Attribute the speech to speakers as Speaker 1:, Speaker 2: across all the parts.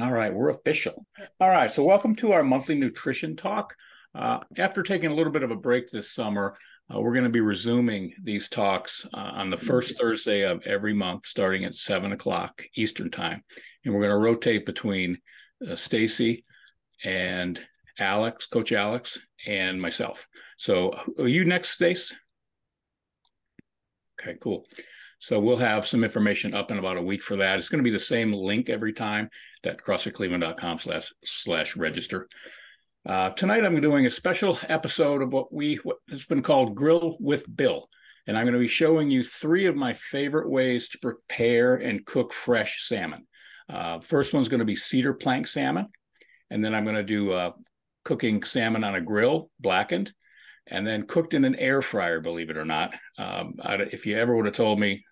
Speaker 1: All right, we're official. All right, so welcome to our monthly nutrition talk. Uh, after taking a little bit of a break this summer, uh, we're going to be resuming these talks uh, on the first Thursday of every month, starting at seven o'clock Eastern time, and we're going to rotate between uh, Stacy and Alex, Coach Alex, and myself. So, are you next, Stace? Okay, cool. So we'll have some information up in about a week for that. It's going to be the same link every time that crossfitcleveland.com slash slash register. Uh, tonight I'm doing a special episode of what we what has been called Grill with Bill. And I'm going to be showing you three of my favorite ways to prepare and cook fresh salmon. Uh, first one's going to be cedar plank salmon. And then I'm going to do uh, cooking salmon on a grill, blackened, and then cooked in an air fryer, believe it or not. Um, if you ever would have told me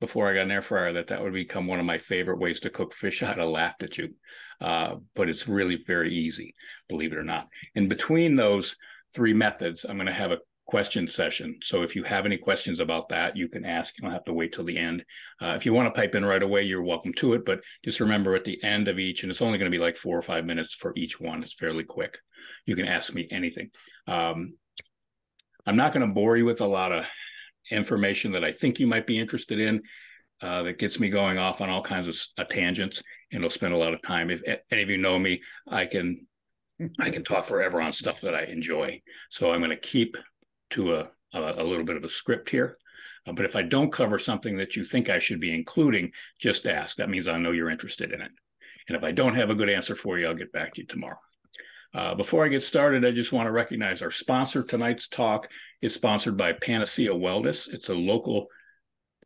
Speaker 1: before I got an air fryer that that would become one of my favorite ways to cook fish. I'd have laughed at you, uh, but it's really very easy, believe it or not. In between those three methods, I'm going to have a question session. So if you have any questions about that, you can ask. You don't have to wait till the end. Uh, if you want to pipe in right away, you're welcome to it. But just remember at the end of each, and it's only going to be like four or five minutes for each one. It's fairly quick. You can ask me anything. Um, I'm not going to bore you with a lot of information that I think you might be interested in uh, that gets me going off on all kinds of uh, tangents, and it'll spend a lot of time. If any of you know me, I can I can talk forever on stuff that I enjoy. So I'm going to keep to a, a, a little bit of a script here. Uh, but if I don't cover something that you think I should be including, just ask. That means I know you're interested in it. And if I don't have a good answer for you, I'll get back to you tomorrow. Uh, before I get started, I just want to recognize our sponsor. Tonight's talk is sponsored by Panacea Wellness. It's a local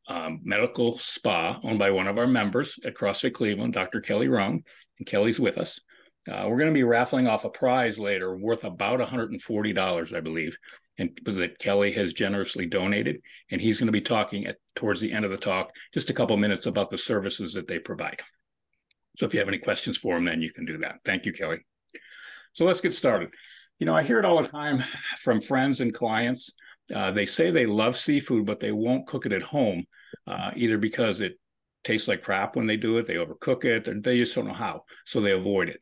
Speaker 1: um, medical spa owned by one of our members at CrossFit Cleveland, Dr. Kelly Roan, and Kelly's with us. Uh, we're going to be raffling off a prize later worth about $140, I believe, and that Kelly has generously donated. And he's going to be talking at towards the end of the talk, just a couple minutes about the services that they provide. So if you have any questions for him, then you can do that. Thank you, Kelly. So let's get started. You know, I hear it all the time from friends and clients. Uh, they say they love seafood, but they won't cook it at home, uh, either because it tastes like crap when they do it, they overcook it, or they just don't know how, so they avoid it.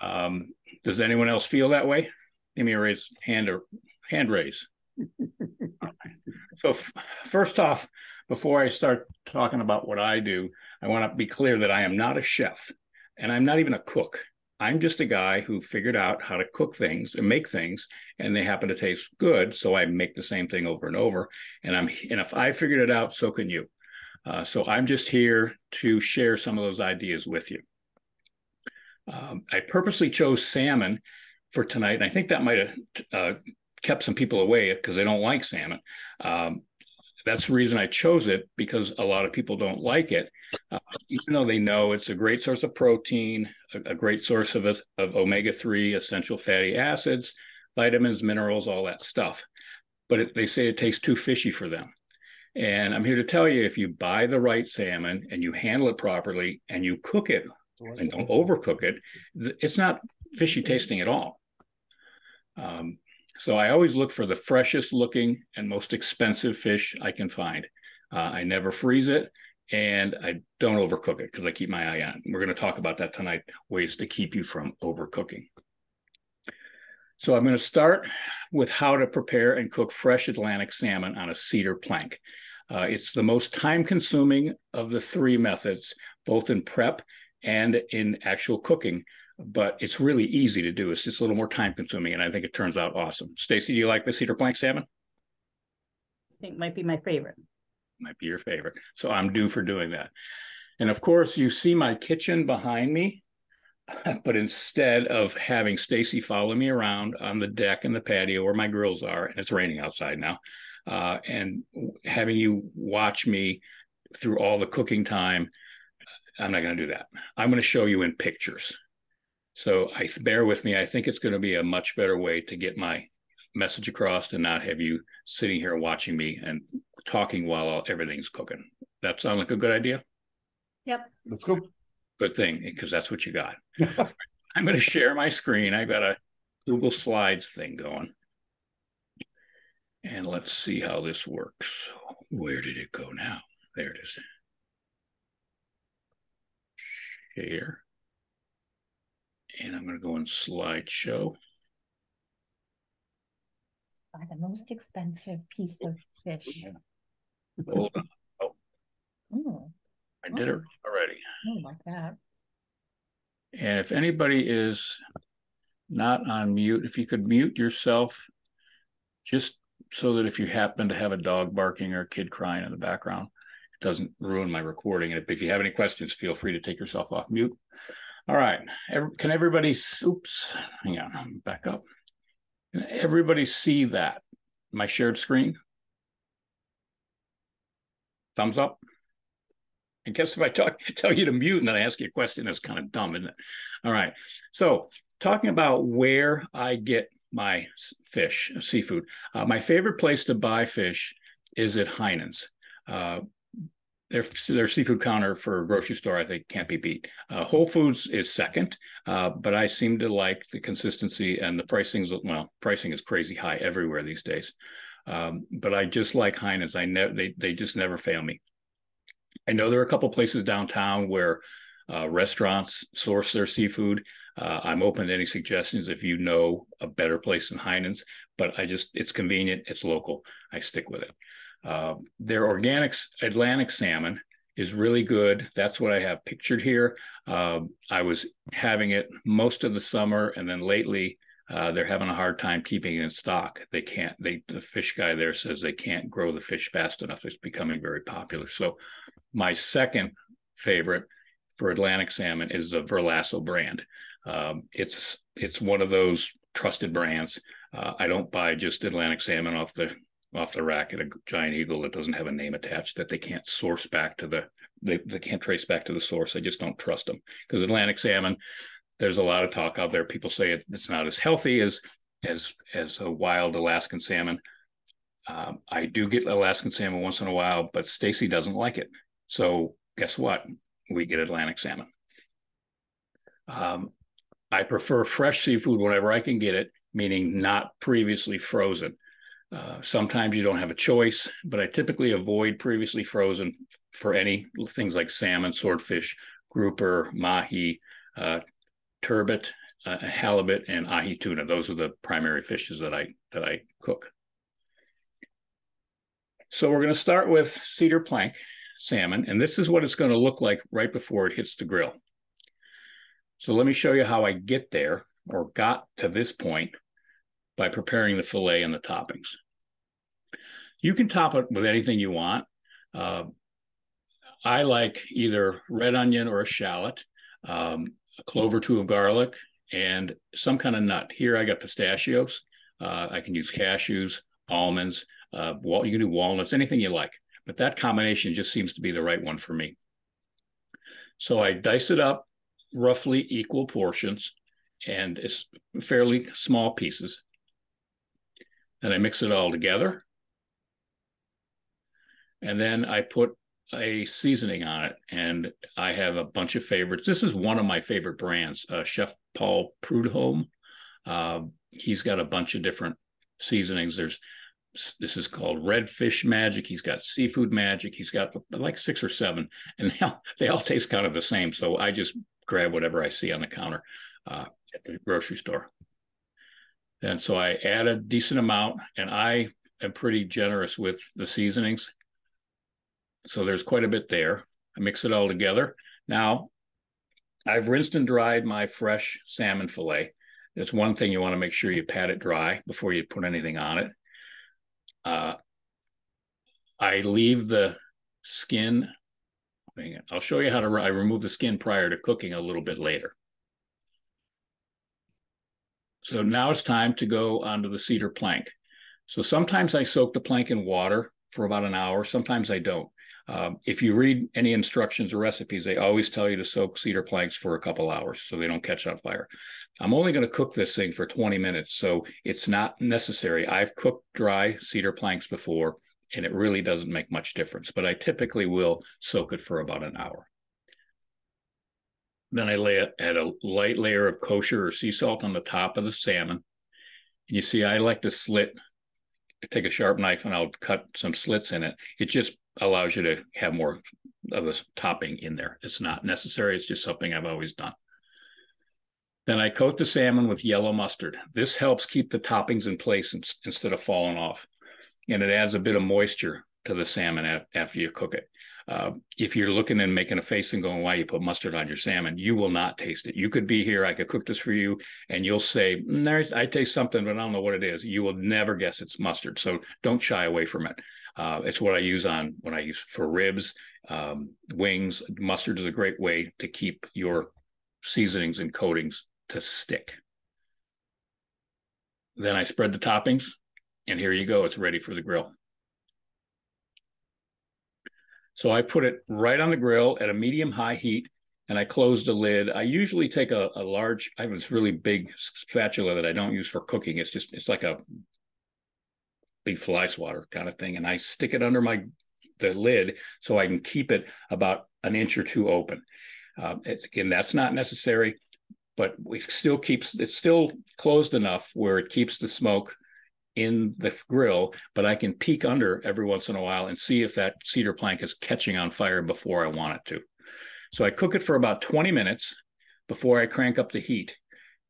Speaker 1: Um, does anyone else feel that way? Give me a raise hand or hand raise. so f- first off, before I start talking about what I do, I want to be clear that I am not a chef, and I'm not even a cook. I'm just a guy who figured out how to cook things and make things, and they happen to taste good. So I make the same thing over and over. And I'm and if I figured it out, so can you. Uh, so I'm just here to share some of those ideas with you. Um, I purposely chose salmon for tonight, and I think that might have uh, kept some people away because they don't like salmon. Um, that's the reason I chose it because a lot of people don't like it, uh, even though they know it's a great source of protein, a, a great source of, of omega 3 essential fatty acids, vitamins, minerals, all that stuff. But it, they say it tastes too fishy for them. And I'm here to tell you if you buy the right salmon and you handle it properly and you cook it and don't overcook it, it's not fishy tasting at all. Um, so I always look for the freshest looking and most expensive fish I can find. Uh, I never freeze it and I don't overcook it because I keep my eye on it. We're going to talk about that tonight ways to keep you from overcooking. So I'm going to start with how to prepare and cook fresh Atlantic salmon on a cedar plank. Uh, it's the most time consuming of the three methods, both in prep and in actual cooking, but it's really easy to do. It's just a little more time consuming, and I think it turns out awesome. Stacy, do you like the cedar plank salmon?
Speaker 2: I think might be my favorite.
Speaker 1: Might be your favorite. So I'm due for doing that. And of course, you see my kitchen behind me, but instead of having Stacy follow me around on the deck and the patio where my grills are, and it's raining outside now, uh, and having you watch me through all the cooking time, I'm not going to do that. I'm going to show you in pictures. So I bear with me. I think it's going to be a much better way to get my message across and not have you sitting here watching me and talking while everything's cooking. That sound like a good idea?
Speaker 2: Yep.
Speaker 3: Let's go.
Speaker 1: Good thing because that's what you got. I'm going to share my screen. I got a Google Slides thing going. And let's see how this works. Where did it go now? There it is. Share. And I'm going to go in slideshow.
Speaker 2: Buy the most expensive piece of fish.
Speaker 1: Hold on.
Speaker 2: Oh,
Speaker 1: I did it already.
Speaker 2: I like that.
Speaker 1: And if anybody is not on mute, if you could mute yourself, just so that if you happen to have a dog barking or a kid crying in the background, it doesn't ruin my recording. And if you have any questions, feel free to take yourself off mute. All right. Can everybody, oops, hang on, back up. Can everybody see that? My shared screen? Thumbs up. I guess if I talk, tell you to mute and then I ask you a question, that's kind of dumb, isn't it? All right. So, talking about where I get my fish, seafood, uh, my favorite place to buy fish is at Heinen's. Uh, their, their seafood counter for a grocery store, I think, can't be beat. Uh, Whole Foods is second, uh, but I seem to like the consistency and the pricing. Well, pricing is crazy high everywhere these days. Um, but I just like Heinen's. I never they they just never fail me. I know there are a couple places downtown where uh, restaurants source their seafood. Uh, I'm open to any suggestions if you know a better place than Heinen's, but I just it's convenient, it's local. I stick with it. Uh, their organic Atlantic salmon is really good. That's what I have pictured here. Um, I was having it most of the summer, and then lately uh, they're having a hard time keeping it in stock. They can't. They the fish guy there says they can't grow the fish fast enough. It's becoming very popular. So my second favorite for Atlantic salmon is the Verlasso brand. Um, it's it's one of those trusted brands. Uh, I don't buy just Atlantic salmon off the off the rack at a Giant Eagle that doesn't have a name attached that they can't source back to the they, they can't trace back to the source. I just don't trust them because Atlantic salmon there's a lot of talk out there. People say it's not as healthy as as as a wild Alaskan salmon. Um, I do get Alaskan salmon once in a while, but Stacy doesn't like it. So guess what? We get Atlantic salmon. Um, I prefer fresh seafood whenever I can get it, meaning not previously frozen. Uh, sometimes you don't have a choice, but I typically avoid previously frozen for any things like salmon, swordfish, grouper, mahi, uh, turbot, uh, halibut, and ahi tuna. Those are the primary fishes that I that I cook. So we're going to start with cedar plank salmon, and this is what it's going to look like right before it hits the grill. So let me show you how I get there or got to this point by preparing the fillet and the toppings. You can top it with anything you want. Uh, I like either red onion or a shallot. Um, a clove or two of garlic, and some kind of nut. Here I got pistachios. Uh, I can use cashews, almonds, uh, you can do walnuts, anything you like. But that combination just seems to be the right one for me. So I dice it up roughly equal portions and it's fairly small pieces. And I mix it all together. And then I put a seasoning on it, and I have a bunch of favorites. This is one of my favorite brands, uh, Chef Paul Prudhomme. Uh, he's got a bunch of different seasonings. There's this is called Redfish Magic. He's got Seafood Magic. He's got like six or seven, and they all, they all taste kind of the same. So I just grab whatever I see on the counter uh, at the grocery store. And so I add a decent amount, and I am pretty generous with the seasonings. So there's quite a bit there. I mix it all together. Now, I've rinsed and dried my fresh salmon fillet. That's one thing you want to make sure you pat it dry before you put anything on it. Uh, I leave the skin. I'll show you how to. I remove the skin prior to cooking a little bit later. So now it's time to go onto the cedar plank. So sometimes I soak the plank in water for about an hour. Sometimes I don't. Um, if you read any instructions or recipes, they always tell you to soak cedar planks for a couple hours so they don't catch on fire. I'm only going to cook this thing for 20 minutes, so it's not necessary. I've cooked dry cedar planks before, and it really doesn't make much difference, but I typically will soak it for about an hour. Then I lay it add a light layer of kosher or sea salt on the top of the salmon. And you see, I like to slit, take a sharp knife and I'll cut some slits in it. It just allows you to have more of a topping in there. It's not necessary. It's just something I've always done. Then I coat the salmon with yellow mustard. This helps keep the toppings in place instead of falling off. And it adds a bit of moisture to the salmon after you cook it. Uh, if you're looking and making a face and going, why you put mustard on your salmon, you will not taste it. You could be here, I could cook this for you, and you'll say, mm, I taste something, but I don't know what it is. You will never guess it's mustard. So don't shy away from it. Uh, it's what I use on when I use for ribs, um, wings. Mustard is a great way to keep your seasonings and coatings to stick. Then I spread the toppings, and here you go. It's ready for the grill. So I put it right on the grill at a medium high heat and I close the lid. I usually take a, a large, I have this really big spatula that I don't use for cooking. It's just, it's like a big fly swatter kind of thing. And I stick it under my, the lid so I can keep it about an inch or two open. Uh, again, that's not necessary, but we still keeps, it's still closed enough where it keeps the smoke in the grill, but I can peek under every once in a while and see if that cedar plank is catching on fire before I want it to. So I cook it for about 20 minutes before I crank up the heat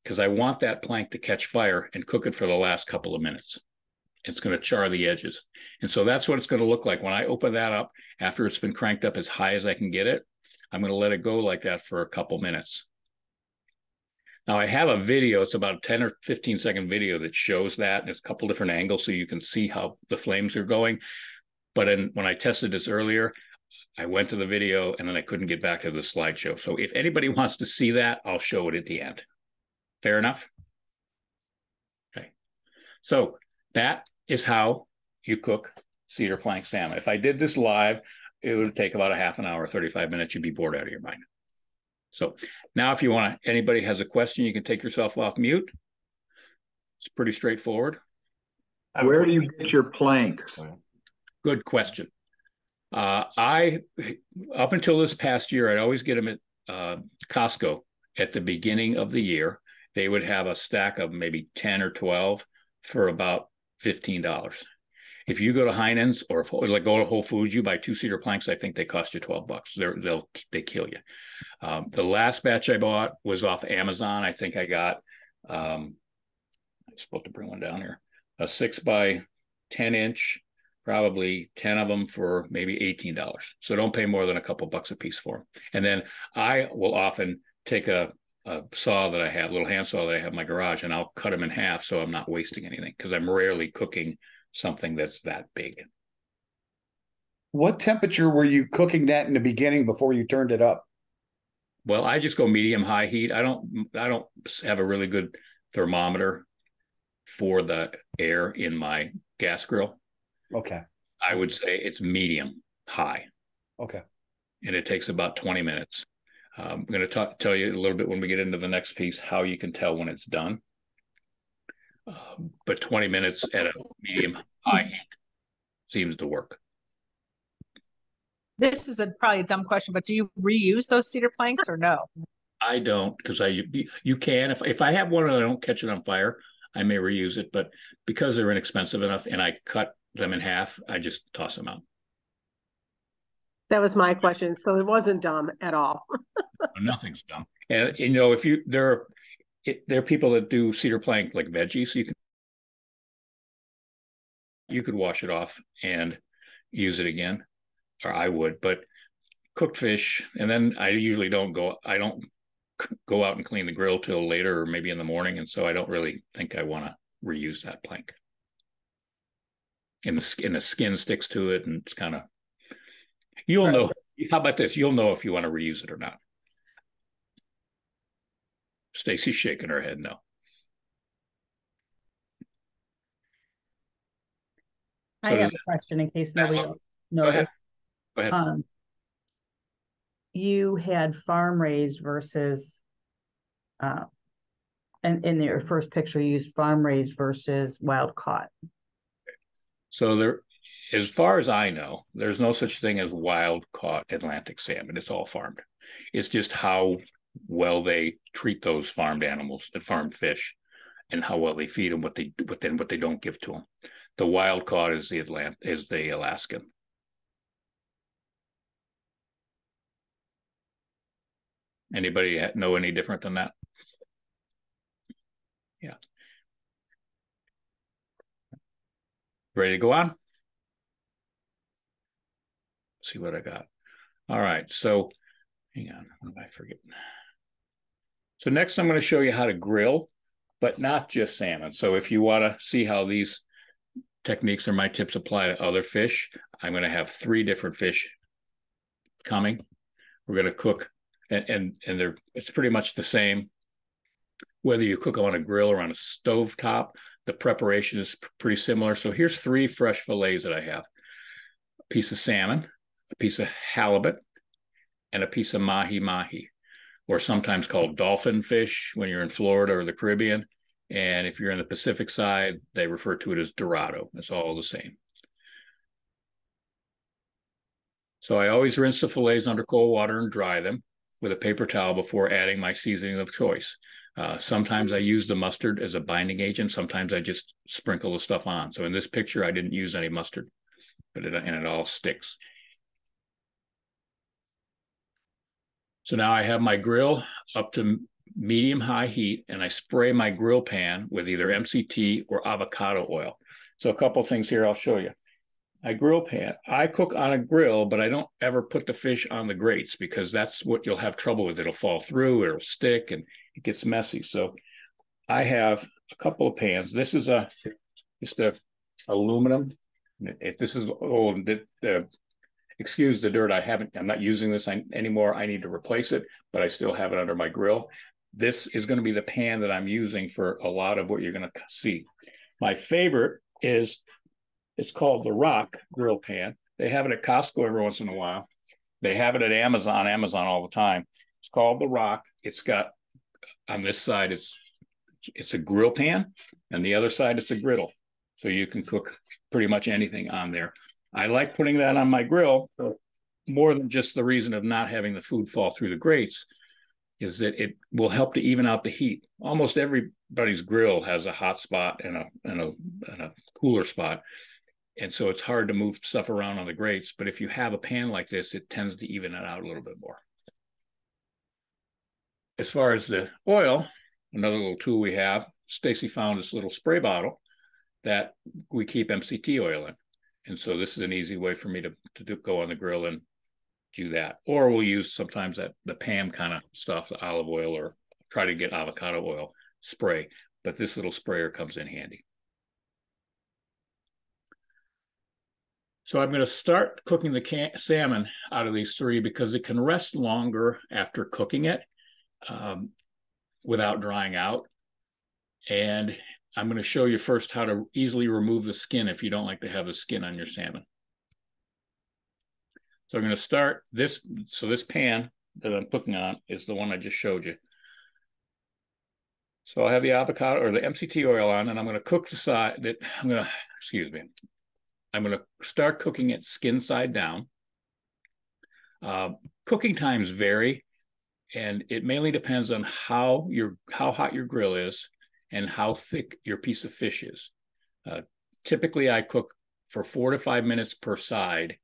Speaker 1: because I want that plank to catch fire and cook it for the last couple of minutes. It's going to char the edges. And so that's what it's going to look like. When I open that up after it's been cranked up as high as I can get it, I'm going to let it go like that for a couple minutes. Now I have a video, it's about a 10 or 15 second video that shows that. And it's a couple different angles so you can see how the flames are going. But in, when I tested this earlier, I went to the video and then I couldn't get back to the slideshow. So if anybody wants to see that, I'll show it at the end. Fair enough? Okay. So that is how you cook cedar plank salmon. If I did this live, it would take about a half an hour, 35 minutes. You'd be bored out of your mind. So now if you want to, anybody has a question, you can take yourself off mute. It's pretty straightforward.
Speaker 3: Where do you get your planks?
Speaker 1: Good question. Uh, I, up until this past year, I'd always get them at uh, Costco at the beginning of the year. They would have a stack of maybe 10 or 12 for about $15. If you go to Heinen's or, if, like go to Whole Foods, you buy two cedar planks. I think they cost you twelve bucks. They're, they'll they kill you. Um, the last batch I bought was off Amazon. I think I got. Um, I'm supposed to bring one down here. A six by ten inch, probably ten of them for maybe eighteen dollars. So don't pay more than a couple bucks a piece for them. And then I will often take a a saw that I have, a little hand saw that I have in my garage, and I'll cut them in half so I'm not wasting anything because I'm rarely cooking something that's that big.
Speaker 4: What temperature were you cooking that in the beginning before you turned it up?
Speaker 1: Well, I just go medium high heat. I don't I don't have a really good thermometer for the air in my gas grill.
Speaker 4: Okay.
Speaker 1: I would say it's medium high.
Speaker 4: Okay.
Speaker 1: And it takes about 20 minutes. Um, I'm going to talk, tell you a little bit when we get into the next piece how you can tell when it's done. But 20 minutes at a medium high heat seems to work.
Speaker 5: This is a probably a dumb question, but do you reuse those cedar planks or no?
Speaker 1: I don't because I you can if if I have one and I don't catch it on fire, I may reuse it. But because they're inexpensive enough and I cut them in half, I just toss them out.
Speaker 6: That was my question. So it wasn't dumb at all.
Speaker 1: Nothing's dumb. And you know, if you there are it, there are people that do cedar plank like veggies. You can you could wash it off and use it again, or I would. But cooked fish, and then I usually don't go. I don't go out and clean the grill till later, or maybe in the morning, and so I don't really think I want to reuse that plank. And the skin, the skin sticks to it, and it's kind of. You'll know. How about this? You'll know if you want to reuse it or not. Stacy's shaking her head no.
Speaker 2: I have a question in case nobody else knows.
Speaker 1: Go ahead. Go ahead.
Speaker 2: Um, you had farm raised versus, uh, and in your first picture, you used farm raised versus wild caught.
Speaker 1: So there, as far as I know, there's no such thing as wild caught Atlantic salmon. It's all farmed. It's just how well they treat those farmed animals and farmed fish and how well they feed them what they what then what they don't give to them the wild caught is the atlant is the alaskan Anybody know any different than that? Yeah. Ready to go on? See what I got. All right, so hang on, what did I forget? So next I'm going to show you how to grill, but not just salmon. So if you want to see how these techniques or my tips apply to other fish, I'm going to have three different fish coming. We're going to cook and and, and they're it's pretty much the same whether you cook them on a grill or on a stove top the preparation is pretty similar so here's three fresh fillets that i have a piece of salmon a piece of halibut and a piece of mahi mahi or sometimes called dolphin fish when you're in florida or the caribbean and if you're in the pacific side they refer to it as dorado it's all the same so i always rinse the fillets under cold water and dry them with a paper towel before adding my seasoning of choice. Uh, sometimes I use the mustard as a binding agent. Sometimes I just sprinkle the stuff on. So in this picture, I didn't use any mustard, but it, and it all sticks. So now I have my grill up to medium high heat and I spray my grill pan with either MCT or avocado oil. So a couple things here I'll show you. I grill pan. I cook on a grill, but I don't ever put the fish on the grates because that's what you'll have trouble with. It'll fall through, it'll stick, and it gets messy. So I have a couple of pans. This is a just a aluminum. It, this is oh, the, excuse the dirt. I haven't. I'm not using this anymore. I need to replace it, but I still have it under my grill. This is going to be the pan that I'm using for a lot of what you're going to see. My favorite is it's called the Rock Grill Pan. They have it at Costco every once in a while. They have it at Amazon, Amazon all the time. It's called the Rock. It's got on this side it's it's a grill pan, and the other side it's a griddle. So you can cook pretty much anything on there. I like putting that on my grill more than just the reason of not having the food fall through the grates is that it will help to even out the heat. Almost everybody's grill has a hot spot and a and a, and a cooler spot and so it's hard to move stuff around on the grates. But if you have a pan like this, it tends to even it out a little bit more. As far as the oil, another little tool we have, Stacy found this little spray bottle that we keep MCT oil in. And so this is an easy way for me to, to do, go on the grill and do that. Or we'll use sometimes that the Pam kind of stuff, the olive oil, or try to get avocado oil spray. But this little sprayer comes in handy. So I'm going to start cooking the salmon out of these three because it can rest longer after cooking it um, without drying out. And I'm going to show you first how to easily remove the skin if you don't like to have the skin on your salmon. So I'm going to start this. So this pan that I'm cooking on is the one I just showed you. So I have the avocado or the MCT oil on, and I'm going to cook the side that I'm going to, excuse me, I'm going to start cooking it skin side down. Uh, cooking times vary, and it mainly depends on how your how hot your grill is and how thick your piece of fish is. Uh, typically, I cook for four to five minutes per side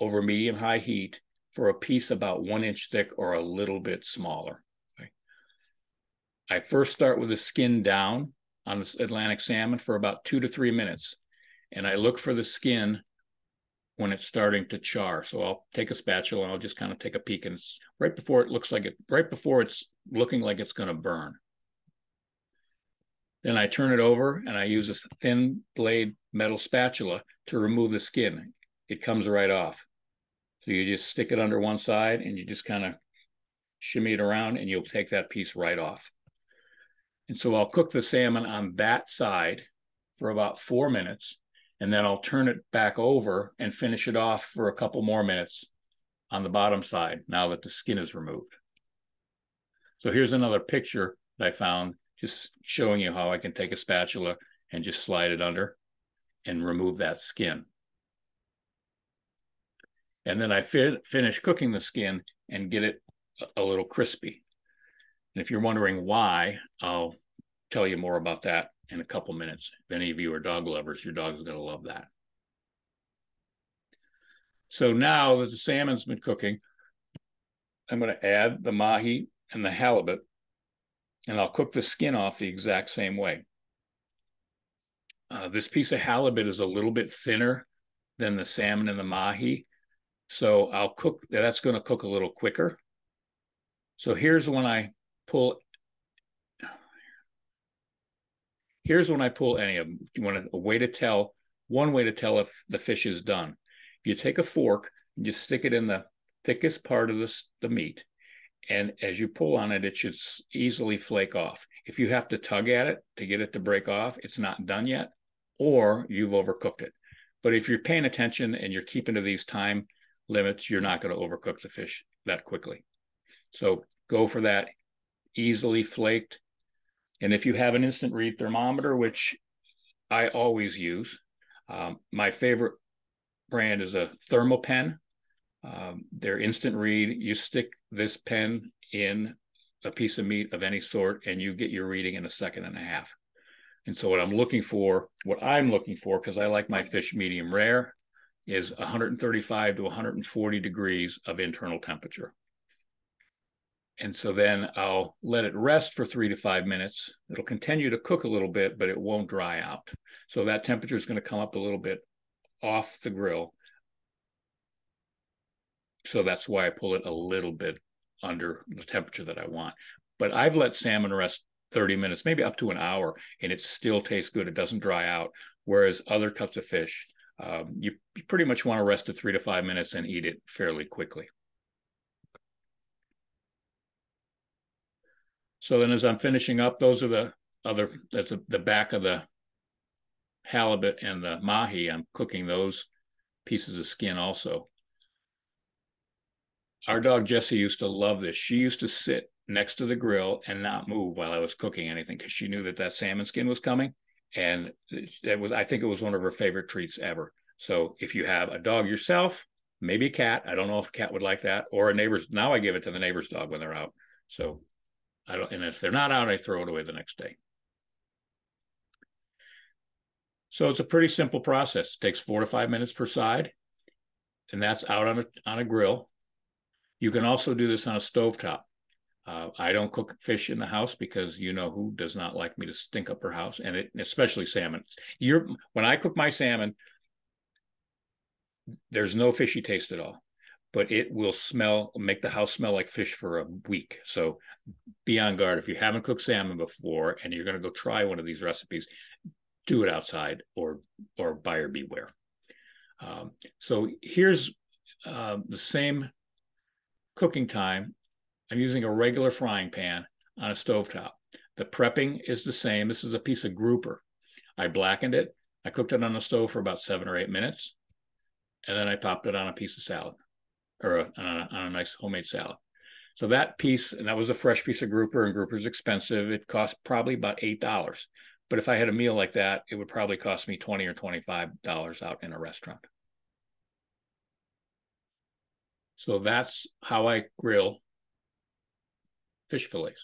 Speaker 1: over medium high heat for a piece about one inch thick or a little bit smaller. Okay. I first start with the skin down on this Atlantic salmon for about two to three minutes and I look for the skin when it's starting to char. So I'll take a spatula and I'll just kind of take a peek and it's right before it looks like it, right before it's looking like it's going to burn. Then I turn it over and I use a thin blade metal spatula to remove the skin. It comes right off. So you just stick it under one side and you just kind of shimmy it around and you'll take that piece right off. And so I'll cook the salmon on that side for about four minutes and then I'll turn it back over and finish it off for a couple more minutes on the bottom side now that the skin is removed. So here's another picture that I found just showing you how I can take a spatula and just slide it under and remove that skin. And then I fi finish cooking the skin and get it a little crispy. And if you're wondering why, I'll tell you more about that in a couple minutes. If any of you are dog lovers, your dog is going to love that. So now that the salmon's been cooking, I'm going to add the mahi and the halibut, and I'll cook the skin off the exact same way. Uh, this piece of halibut is a little bit thinner than the salmon and the mahi, so I'll cook. That's going to cook a little quicker. So here's when I pull. Here's when I pull any of them. You want a, way to tell. One way to tell if the fish is done. You take a fork and you stick it in the thickest part of this, the meat. And as you pull on it, it should easily flake off. If you have to tug at it to get it to break off, it's not done yet, or you've overcooked it. But if you're paying attention and you're keeping to these time limits, you're not going to overcook the fish that quickly. So go for that easily flaked. And if you have an instant read thermometer, which I always use, um, my favorite brand is a Thermapen. Um, their instant read, you stick this pen in a piece of meat of any sort, and you get your reading in a second and a half. And so, what I'm looking for, what I'm looking for, because I like my fish medium rare, is 135 to 140 degrees of internal temperature. And so then I'll let it rest for three to five minutes. It'll continue to cook a little bit, but it won't dry out. So that temperature is going to come up a little bit off the grill. So that's why I pull it a little bit under the temperature that I want. But I've let salmon rest 30 minutes, maybe up to an hour, and it still tastes good. It doesn't dry out. Whereas other cuts of fish, um, you, you pretty much want to rest it three to five minutes and eat it fairly quickly. So then as I'm finishing up, those are the other, that's the, the back of the halibut and the mahi. I'm cooking those pieces of skin also. Our dog Jessie used to love this. She used to sit next to the grill and not move while I was cooking anything because she knew that that salmon skin was coming. And it was, I think it was one of her favorite treats ever. So if you have a dog yourself, maybe a cat, I don't know if a cat would like that, or a neighbor's. Now I give it to the neighbor's dog when they're out. So I don't, and if they're not out, I throw it away the next day. So it's a pretty simple process. It takes four to five minutes per side, and that's out on a on a grill. You can also do this on a stove top. Uh, I don't cook fish in the house because you know who does not like me to stink up her house, and it, especially salmon. You're when I cook my salmon, there's no fishy taste at all but it will smell, make the house smell like fish for a week. So be on guard. If you haven't cooked salmon before and you're going to go try one of these recipes, do it outside or or buyer beware. Um, so here's uh, the same cooking time. I'm using a regular frying pan on a stovetop. The prepping is the same. This is a piece of grouper. I blackened it. I cooked it on the stove for about seven or eight minutes. And then I popped it on a piece of salad or a, on, a, on a nice homemade salad. So that piece, and that was a fresh piece of grouper, and grouper's expensive. It cost probably about eight dollars. But if I had a meal like that, it would probably cost me twenty or twenty-five dollars out in a restaurant. So that's how I grill fish fillets.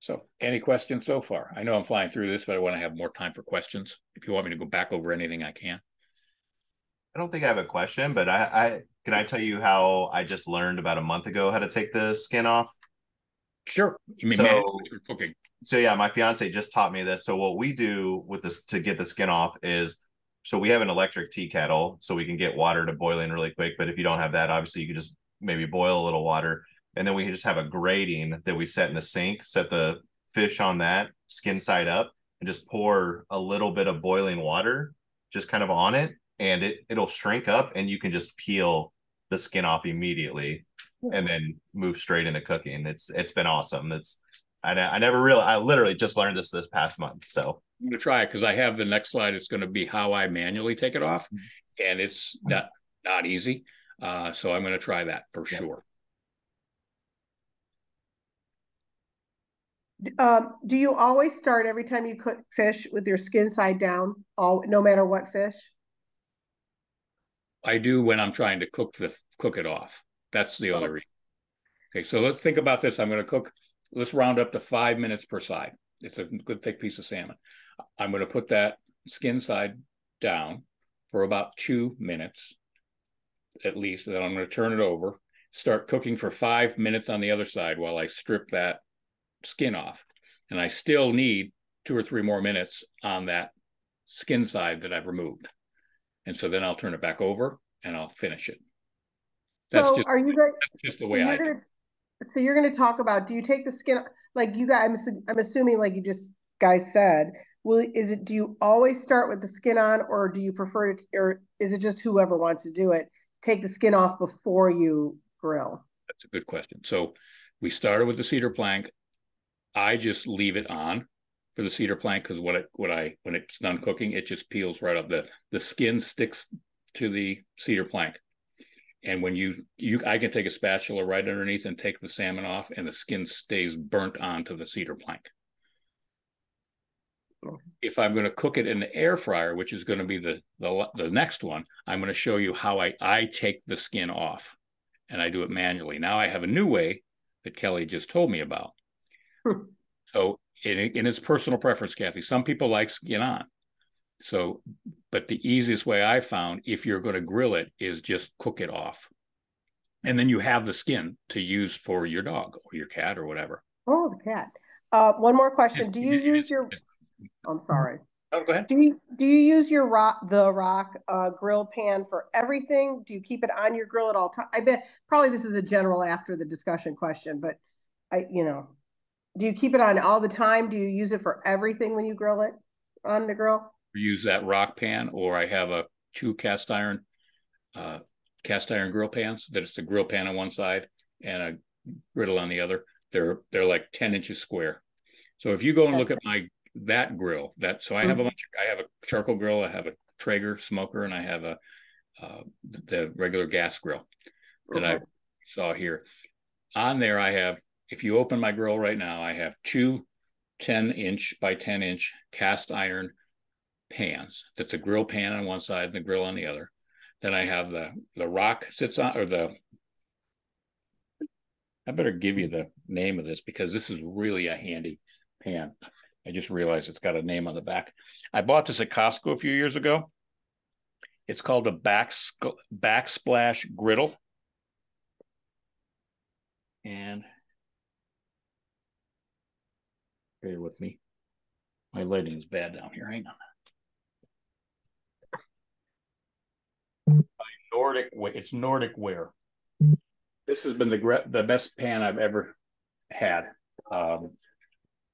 Speaker 1: So, any questions so far? I know I'm flying through this, but I want to have more time for questions. If you want me to go back over anything, I can.
Speaker 7: I don't think I have a question, but I, I can I tell you how I just learned about a month ago how to take the skin off.
Speaker 1: Sure. You mean
Speaker 7: So-
Speaker 1: cooking?
Speaker 7: So yeah, my fiance just taught me this. So what we do with this to get the skin off is so we have an electric tea kettle so we can get water to boiling really quick. But if you don't have that, obviously you could just maybe boil a little water. And then we just have a grating that we set in the sink, set the fish on that, skin side up, and just pour a little bit of boiling water just kind of on it. And it it'll shrink up and you can just peel the skin off immediately and then move straight into cooking. It's it's been awesome. It's I, I never really I literally just learned this this past month. So
Speaker 1: I'm going to try it because I have the next slide. It's going to be how I manually take it off, and it's not not easy. Uh, so I'm going to try that for
Speaker 7: Yeah.
Speaker 1: sure.
Speaker 6: Um, do you always start every time you cook fish with your skin side down, all, no matter what fish?
Speaker 1: I do when I'm trying to cook the cook it off. That's the only reason. Okay, so let's think about this. I'm going to cook. Let's round up to five minutes per side. It's a good thick piece of salmon. I'm going to put that skin side down for about two minutes at least. Then I'm going to turn it over. start cooking for five minutes on the other side while I strip that skin off. And I still need two or three more minutes on that skin side that I've removed. And so then I'll turn it back over and I'll finish it. That's
Speaker 6: So
Speaker 1: just,
Speaker 6: are you guys,
Speaker 1: that's just the way I do. It.
Speaker 6: so you're gonna talk about, do you take the skin, like you guys, I'm, I'm assuming like you just guys said, will, is it, do you always start with the skin on or do you prefer to, or is it just whoever wants to do it? Take the skin off before you grill?
Speaker 1: That's a good question. So we started with the cedar plank. I just leave it on for the cedar plank because what it what I when it's done cooking, it just peels right up. The the skin sticks to the cedar plank. And when you you I can take a spatula right underneath and take the salmon off and the skin stays burnt onto the cedar plank. If I'm going to cook it in the air fryer, which is going to be the the, the next one, I'm going to show you how I I take the skin off and I do it manually. Now I have a new way that Kelly just told me about.
Speaker 6: Hmm.
Speaker 1: So in, in its personal preference, Kathy, some people like skin on. So, but the easiest way I found, if you're going to grill it, is just cook it off. And then you have the skin to use for your dog or your cat or whatever.
Speaker 6: Oh, the cat. Uh, one more question. Do you use your, I'm sorry.
Speaker 1: Oh, go ahead.
Speaker 6: Do you, do you use your rock, the rock, uh, grill pan for everything? Do you keep it on your grill at all time? I bet, probably this is a general after the discussion question, but I, you know, do you keep it on all the time? Do you use it for everything when you grill it on the grill?
Speaker 1: Use that rock pan, or I have a two cast iron, uh, cast iron grill pans. That it's a grill pan on one side and a griddle on the other. They're they're like ten inches square. So if you go and look at my that grill, that so I have a bunch. Of, I have a charcoal grill. I have a Traeger smoker, and I have a uh, the regular gas grill that I saw here. On there, I have, if you open my grill right now, I have two 10 inch by 10 inch cast iron pans. That's a grill pan on one side and the grill on the other. Then I have the the rock sits on or the I better give you the name of this because this is really a handy pan. I just realized it's got a name on the back. I bought this at Costco a few years ago. It's called a back backsplash griddle. And bear with me. My lighting is bad down here. Hang on. Nordic, it's Nordic Ware. This has been the the best pan I've ever had. Um,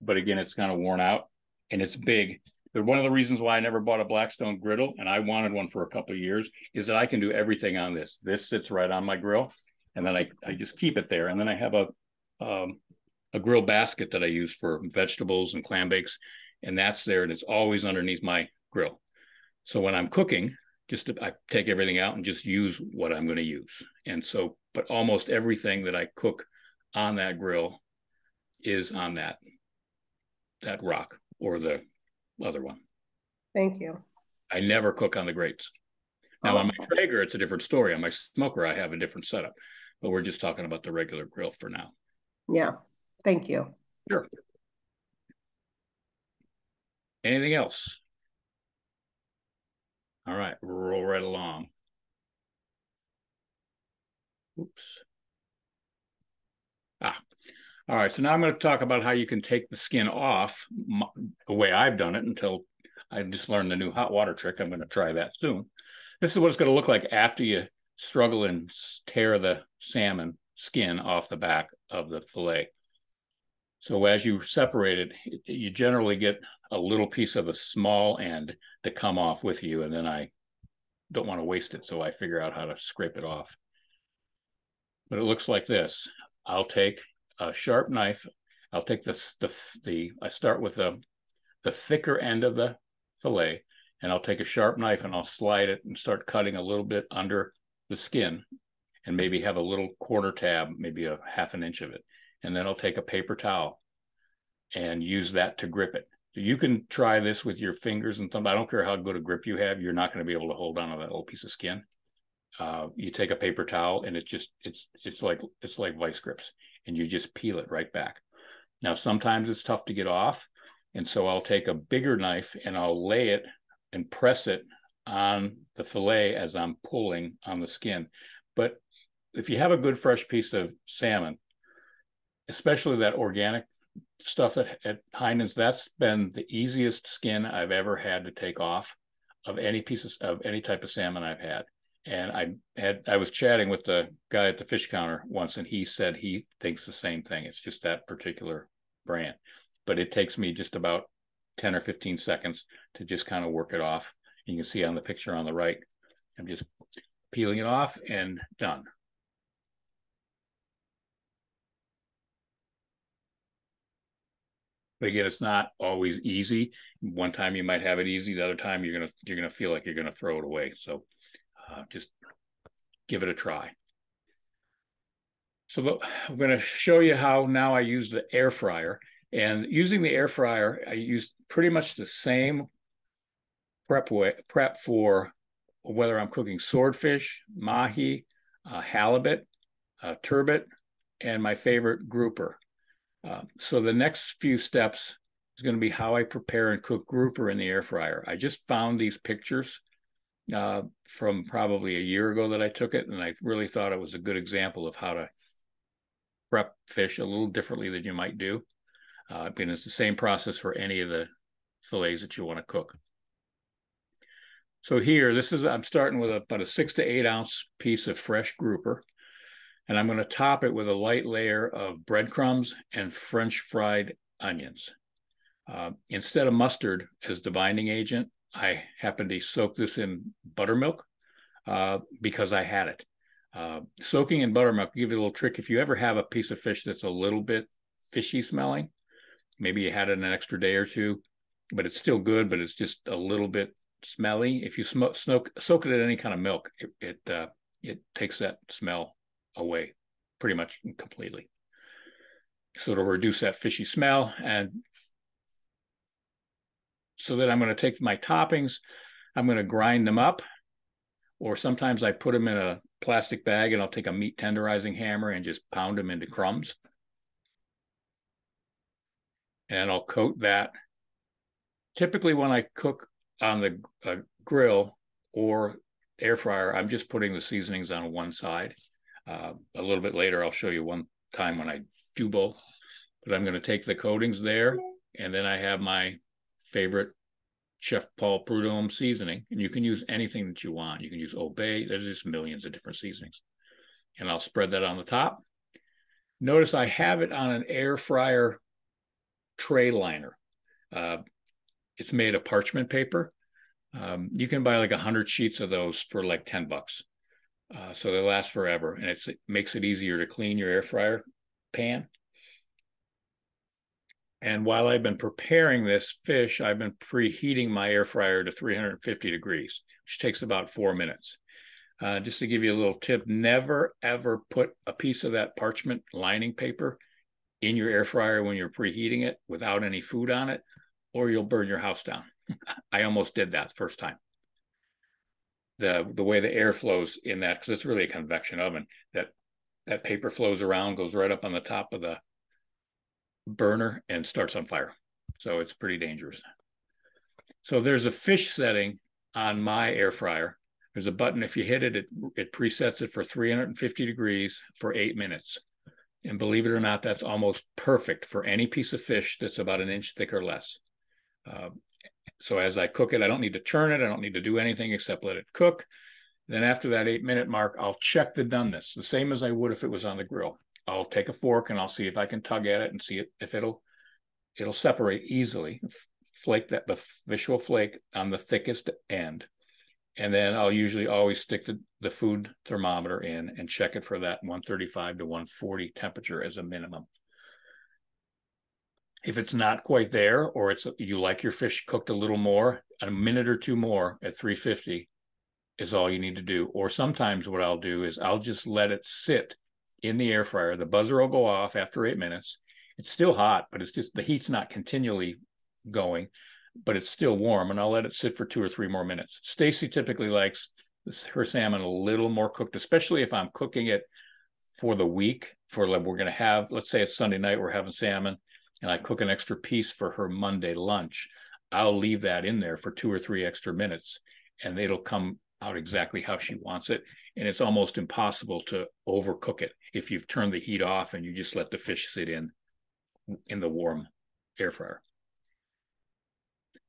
Speaker 1: but again, it's kind of worn out and it's big. But one of the reasons why I never bought a Blackstone griddle, and I wanted one for a couple of years, is that I can do everything on this. This sits right on my grill, and then I, I just keep it there. And then I have a um, a grill basket that I use for vegetables and clam bakes, and that's there, and it's always underneath my grill. So when I'm cooking, just I take everything out and just use what I'm going to use. And so, but almost everything that I cook on that grill is on that that rock or the other one.
Speaker 6: Thank you.
Speaker 1: I never cook on the grates. Now on my oh. Traeger, it's a different story. On my smoker, I have a different setup, but we're just talking about the regular grill for now.
Speaker 6: Yeah, thank you.
Speaker 1: Sure. Anything else? All right, roll right along. Oops. Ah, all right. So now I'm going to talk about how you can take the skin off m- the way I've done it until I've just learned the new hot water trick. I'm going to try that soon. This is what it's going to look like after you struggle and tear the salmon skin off the back of the fillet. So as you separate it, you generally get a little piece of a small end to come off with you, and then I don't want to waste it, so I figure out how to scrape it off. But it looks like this. I'll take a sharp knife. I'll take the the the. I start with the the thicker end of the fillet, and I'll take a sharp knife and I'll slide it and start cutting a little bit under the skin, and maybe have a little quarter tab, maybe a half an inch of it, and then I'll take a paper towel and use that to grip it. You can try this with your fingers and thumb. I don't care how good a grip you have, you're not going to be able to hold on to that little piece of skin. Uh, you take a paper towel and it's just it's it's like it's like vice grips, and you just peel it right back. Now sometimes it's tough to get off, and so I'll take a bigger knife and I'll lay it and press it on the fillet as I'm pulling on the skin. But if you have a good fresh piece of salmon, especially that organic stuff at, at Heinen's, that's been the easiest skin I've ever had to take off of any pieces of any type of salmon I've had. And I had I was chatting with the guy at the fish counter once, and he said he thinks the same thing. It's just that particular brand, but it takes me just about ten or fifteen seconds to just kind of work it off. You can see on the picture on the right, I'm just peeling it off and done. But again, it's not always easy. One time you might have it easy, the other time you're gonna you're gonna feel like you're gonna throw it away. So uh, just give it a try. So the, I'm going to show you how now I use the air fryer. And using the air fryer, I use pretty much the same prep way, prep for whether I'm cooking swordfish, mahi, uh, halibut, uh, turbot, and my favorite grouper. Uh, so the next few steps is going to be how I prepare and cook grouper in the air fryer. I just found these pictures uh, from probably a year ago that I took it, and I really thought it was a good example of how to prep fish a little differently than you might do. Uh, mean, it's the same process for any of the fillets that you want to cook. So here, this is I'm starting with about a six to eight ounce piece of fresh grouper, and I'm going to top it with a light layer of breadcrumbs and French fried onions. Uh, instead of mustard as the binding agent, I happened to soak this in buttermilk uh, because I had it. Uh, soaking in buttermilk, give you a little trick. If you ever have a piece of fish that's a little bit fishy smelling, maybe you had it an extra day or two, but it's still good, but it's just a little bit smelly. If you smoke, soak, soak it in any kind of milk, it it, uh, it takes that smell away pretty much completely. So it'll reduce that fishy smell and so that I'm going to take my toppings, I'm going to grind them up, or sometimes I put them in a plastic bag and I'll take a meat tenderizing hammer and just pound them into crumbs. And I'll coat that. Typically, when I cook on the uh, grill or air fryer, I'm just putting the seasonings on one side. Uh, a little bit later, I'll show you one time when I do both. But I'm going to take the coatings there, and then I have my favorite Chef Paul Prudhomme seasoning, and you can use anything that you want. You can use Old Bay. There's just millions of different seasonings, and I'll spread that on the top. Notice I have it on an air fryer tray liner. Uh, it's made of parchment paper. Um, you can buy like a hundred sheets of those for like ten bucks, uh, so they last forever, and it makes it easier to clean your air fryer pan. And while I've been preparing this fish, I've been preheating my air fryer to 350 degrees, which takes about four minutes. Uh, just to give you a little tip, never ever put a piece of that parchment lining paper in your air fryer when you're preheating it without any food on it, or you'll burn your house down. I almost did that first time. The the way the air flows in that, because it's really a convection oven, that that paper flows around, goes right up on the top of the burner and starts on fire. So it's pretty dangerous. So there's a fish setting on my air fryer. There's a button. If you hit it, it, it presets it for 350 degrees for eight minutes. And believe it or not, that's almost perfect for any piece of fish that's about an inch thick or less. Uh, so as I cook it, I don't need to turn it. I don't need to do anything except let it cook. Then after that eight minute mark, I'll check the doneness, the same as I would if it was on the grill. I'll take a fork and I'll see if I can tug at it and see if it'll it'll separate easily. Flake that the fish will flake on the thickest end. And then I'll usually always stick the, the food thermometer in and check it for that 135 to 140 temperature as a minimum. If it's not quite there, or it's you like your fish cooked a little more, a minute or two more at 350 is all you need to do. Or sometimes what I'll do is I'll just let it sit in the air fryer. The buzzer will go off after eight minutes. It's still hot, but it's just the heat's not continually going, but it's still warm. And I'll let it sit for two or three more minutes. Stacy typically likes her salmon a little more cooked, especially if I'm cooking it for the week. For like we're going to have, let's say it's Sunday night, we're having salmon, and I cook an extra piece for her Monday lunch. I'll leave that in there for two or three extra minutes, and it'll come out exactly how she wants it. And it's almost impossible to overcook it if you've turned the heat off and you just let the fish sit in in the warm air fryer.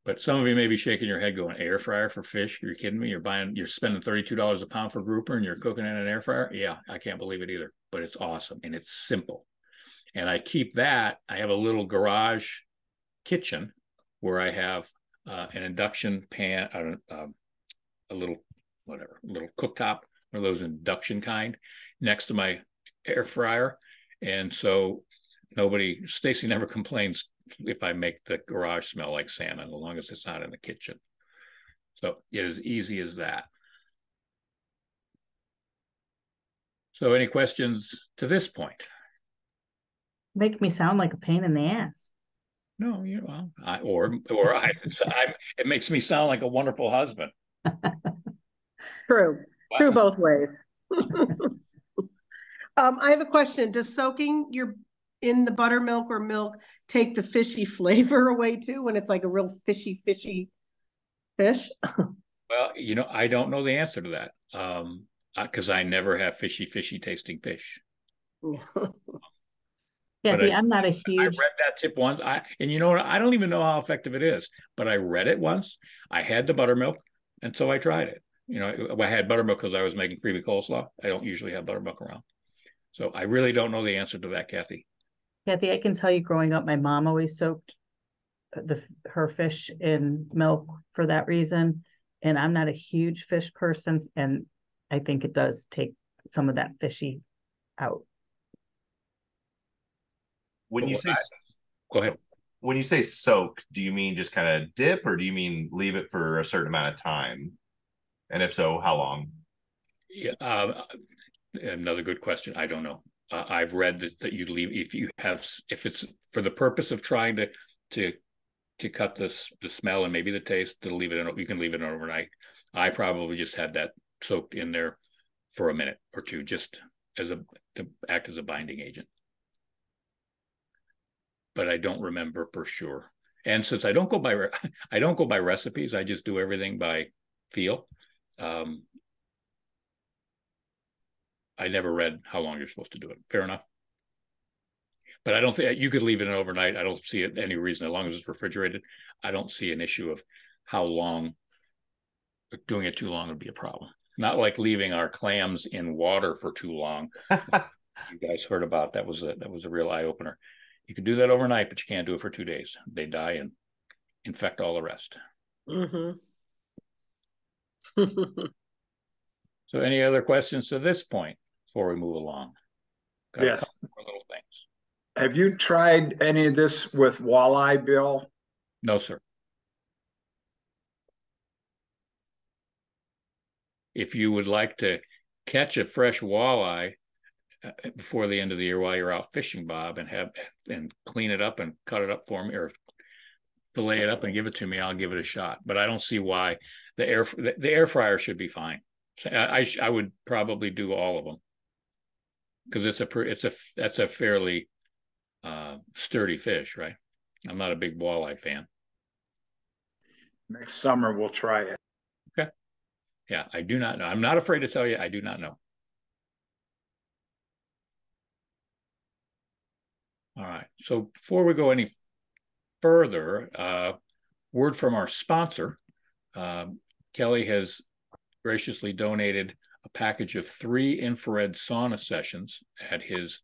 Speaker 1: But some of you may be shaking your head going, air fryer for fish? You're kidding me? You're buying, you're spending $32 a pound for grouper and you're cooking in an air fryer? Yeah, I can't believe it either. But it's awesome and it's simple. And I keep that. I have a little garage kitchen where I have uh, an induction pan, uh, um, a little whatever, little cooktop, one of those induction kind, next to my air fryer. And so nobody, Stacy never complains if I make the garage smell like salmon, as long as it's not in the kitchen. So it is easy as that. So any questions to this point?
Speaker 2: Make me sound like a pain in the ass.
Speaker 1: No, you know, I, or or I, I, it makes me sound like a wonderful husband.
Speaker 6: True, true both ways. Um, I have a question. Does soaking your in the buttermilk or milk take the fishy flavor away too when it's like a real fishy, fishy fish?
Speaker 1: Well, you know, I don't know the answer to that. Um, because I never have fishy, fishy tasting fish.
Speaker 2: Kathy,
Speaker 1: I-
Speaker 2: I'm not a huge, I
Speaker 1: read that tip once. I and you know what? I don't even know how effective it is, but I read it once. I had the buttermilk, and so I tried it. You know, I had buttermilk because I was making creamy coleslaw. I don't usually have buttermilk around, so I really don't know the answer to that, Kathy.
Speaker 2: Kathy, I can tell you growing up, my mom always soaked the, her fish in milk for that reason. And I'm not a huge fish person and I think it does take some of that fishy out.
Speaker 7: When you say
Speaker 1: I- Go ahead.
Speaker 7: when you say soak, do you mean just kind of dip, or do you mean leave it for a certain amount of time? And if so, how long?
Speaker 1: Yeah, uh, another good question. I don't know. Uh, I've read that, that you leave if you have if it's for the purpose of trying to to to cut this the smell and maybe the taste to leave it in you can leave it in overnight. I probably just had that soaked in there for a minute or two just as a to act as a binding agent. But I don't remember for sure. And since I don't go by re- I don't go by recipes, I just do everything by feel. Um, I never read how long you're supposed to do it. Fair enough. But I don't think you could leave it in overnight. I don't see it any reason as long as it's refrigerated. I don't see an issue of how long doing it too long would be a problem. Not like leaving our clams in water for too long. you guys heard about that was a that was a real eye opener. You can do that overnight, but you can't do it for two days. They die and infect all the rest.
Speaker 6: hmm
Speaker 1: So, any other questions to this point before we move along? Got
Speaker 3: Yes.
Speaker 1: more little things.
Speaker 3: Have you tried any of this with walleye, Bill?
Speaker 1: No, sir. If you would like to catch a fresh walleye before the end of the year while you're out fishing, Bob, and have and clean it up and cut it up for me, or fillet it up and give it to me, I'll give it a shot. But I don't see why the air the, the air fryer should be fine. I I, sh- I would probably do all of them because it's a pre- it's a that's a fairly uh, sturdy fish, right? I'm not a big walleye fan.
Speaker 3: Next summer, we'll try it. Okay.
Speaker 1: Yeah, I do not know. I'm not afraid to tell you, I do not know. All right. So before we go any further, uh, word from our sponsor. Um, Kelly has graciously donated a package of three infrared sauna sessions at his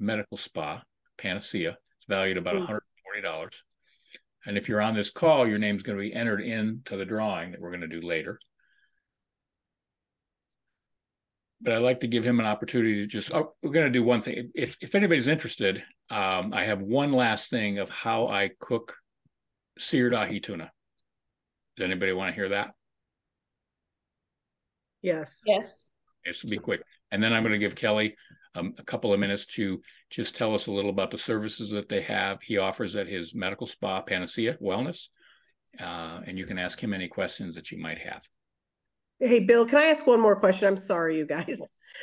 Speaker 1: medical spa, Panacea. It's valued about
Speaker 6: Hmm.
Speaker 1: $140. And if you're on this call, your name's going to be entered into the drawing that we're going to do later. But I'd like to give him an opportunity to just. Oh, we're going to do one thing. If if anybody's interested, um, I have one last thing of how I cook seared ahi tuna. Does anybody want to hear that?
Speaker 6: Yes.
Speaker 5: Yes.
Speaker 1: It should be quick, and then I'm going to give Kelly um, a couple of minutes to just tell us a little about the services that they have. He offers at his medical spa, Panacea Wellness, uh, and you can ask him any questions that you might have.
Speaker 6: Hey, Bill, can I ask one more question? I'm sorry, you guys.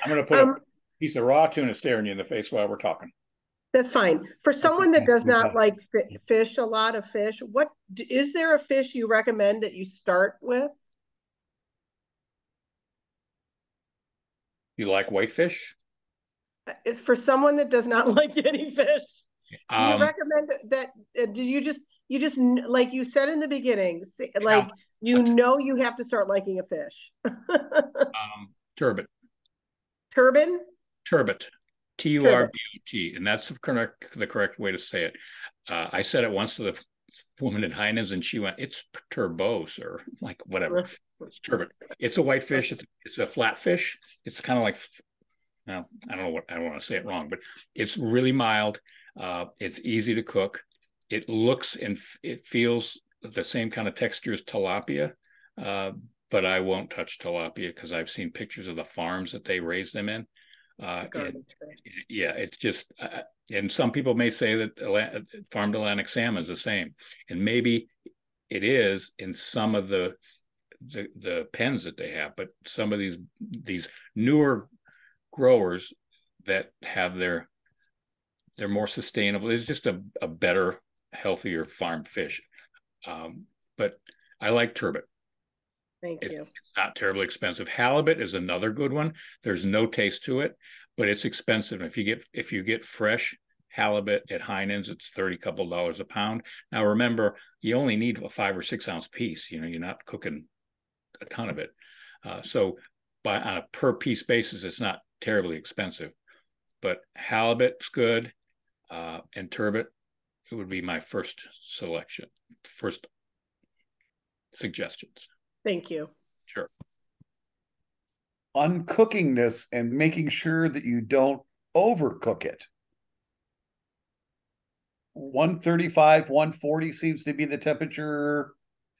Speaker 1: I'm going to put
Speaker 6: Um,
Speaker 1: a piece of raw tuna staring you in the face while we're talking.
Speaker 6: That's fine. For someone that does not like fish, a lot of fish, what is there a fish you recommend that you start with?
Speaker 1: You like whitefish?
Speaker 6: It's for someone that does not like any fish. Do you
Speaker 1: Um,
Speaker 6: recommend that, uh, did you just, you just, like you said in the beginning, like, you know you have to start liking a fish.
Speaker 1: um, turbot,
Speaker 6: Turbot?
Speaker 1: turbot, T U R B O T, and that's the correct the correct way to say it. Uh, I said it once to the woman at Heinen's, and she went, "It's turbo, sir." I'm like whatever, it's turbot. It's a white fish. It's, it's a flat fish. It's kind of like, well, I don't know what I don't want to say it wrong, but it's really mild. Uh, it's easy to cook. It looks and f- it feels the same kind of texture as tilapia, uh, but I won't touch tilapia because I've seen pictures of the farms that they raise them in. Uh, and yeah, it's just, uh, and some people may say that Atla- farmed Atlantic salmon is the same, and maybe it is in some of the the the pens that they have, but some of these these newer growers that have their they're more sustainable. It's just a, a better, healthier farm fish. Um, but I like turbot
Speaker 6: Thank
Speaker 1: It-
Speaker 6: you.
Speaker 1: not terribly expensive. Halibut is another good one. There's no taste to it, but it's expensive. If you get if you get fresh halibut at Heinen's, it's thirty couple dollars a pound. Now remember, you only need a five or six ounce piece. You know, you're not cooking a ton of it. Uh, so by on a per piece basis, it's not terribly expensive. But halibut's good, uh, and turbot it would be my first selection, first suggestions.
Speaker 6: Thank you.
Speaker 1: Sure.
Speaker 4: Uncooking this and making sure that you don't overcook it. 135, 140 seems to be the temperature,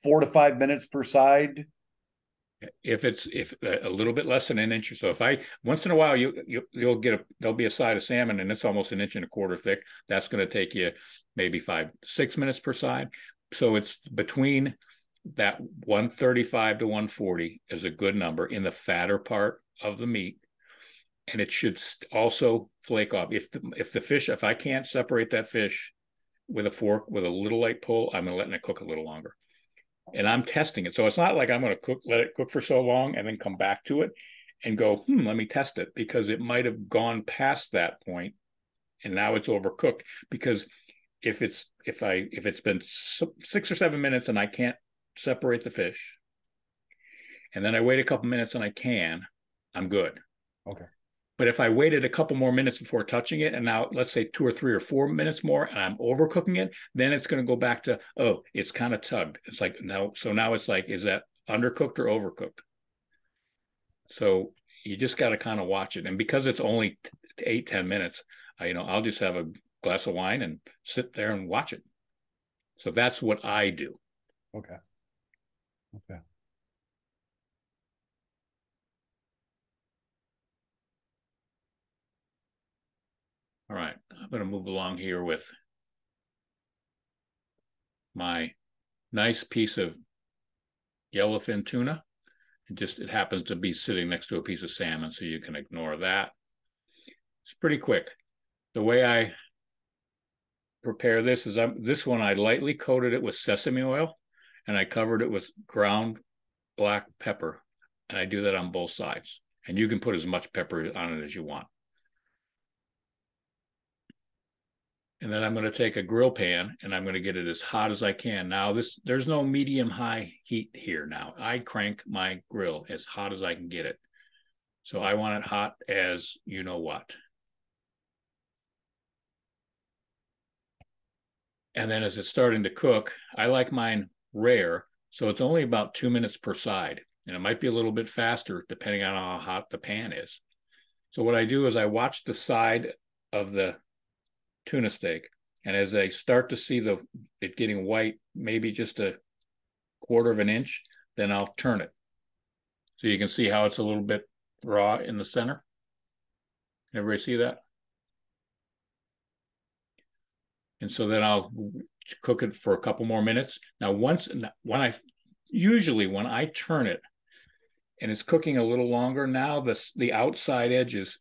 Speaker 4: four to five minutes per side.
Speaker 1: If it's if uh, a little bit less than an inch or so. If i once in a while you, you you'll get a there'll be a side of salmon and it's almost an inch and a quarter thick. That's going to take you maybe five six minutes per side. So it's between that 135 to 140 is a good number in the fatter part of the meat. And it should also flake off. If the, if the fish if i can't separate that fish with a fork with a little light pull i'm letting it cook a little longer and I'm testing it. So it's not like I'm going to cook, let it cook for so long and then come back to it and go, hmm, let me test it because it might have gone past that point and now it's overcooked. Because if it's if I if it's been six or seven minutes and I can't separate the fish, and then I wait a couple minutes and I can, I'm good.
Speaker 4: Okay.
Speaker 1: But if I waited a couple more minutes before touching it, and now let's say two or three or four minutes more, and I'm overcooking it, then it's going to go back to oh, it's kind of tugged. It's like now, so now it's like, is that undercooked or overcooked? So you just got to kind of watch it, and because it's only t- eight ten minutes, I, you know, I'll just have a glass of wine and sit there and watch it. So that's what I do.
Speaker 4: Okay. Okay.
Speaker 1: All right, I'm going to move along here with my nice piece of yellowfin tuna. It just it happens to be sitting next to a piece of salmon, so you can ignore that. It's pretty quick. The way I prepare this is I'm this one I lightly coated it with sesame oil and I covered it with ground black pepper. And I do that on both sides. And you can put as much pepper on it as you want. And then I'm going to take a grill pan and I'm going to get it as hot as I can. Now this there's no medium high heat here now. I crank my grill as hot as I can get it. So I want it hot as you know what. And then as it's starting to cook, I like mine rare, so it's only about 2 minutes per side. And it might be a little bit faster depending on how hot the pan is. So what I do is I watch the side of the tuna steak. And as I start to see the it getting white, maybe just a quarter of an inch, then I'll turn it. So you can see how it's a little bit raw in the center. Everybody see that? And so then I'll cook it for a couple more minutes. Now, once when I usually when I turn it and it's cooking a little longer now, the the outside edges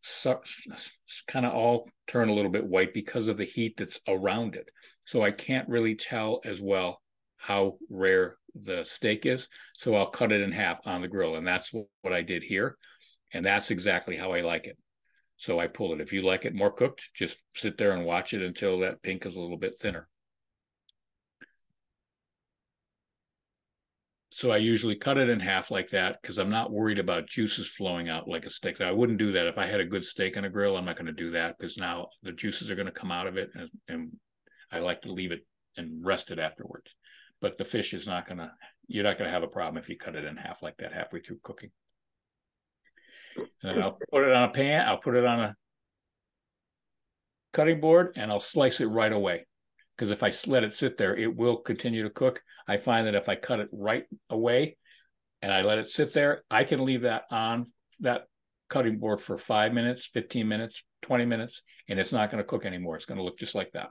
Speaker 1: kind of all turn a little bit white because of the heat that's around it. So I can't really tell as well how rare the steak is. So I'll cut it in half on the grill, and that's what I did here. And that's exactly how I like it. So I pull it. If you like it more cooked, just sit there and watch it until that pink is a little bit thinner. So I usually cut it in half like that because I'm not worried about juices flowing out like a steak. I wouldn't do that if I had a good steak on a grill. I'm not going to do that because now the juices are going to come out of it, and, and I like to leave it and rest it afterwards. But the fish is not going to. You're not going to have a problem if you cut it in half like that halfway through cooking. And I'll put it on a pan. I'll put it on a cutting board, and I'll slice it right away because if I let it sit there, it will continue to cook. I find that if I cut it right away and I let it sit there, I can leave that on that cutting board for five minutes, 15 minutes, 20 minutes, and it's not going to cook anymore. It's going to look just like that.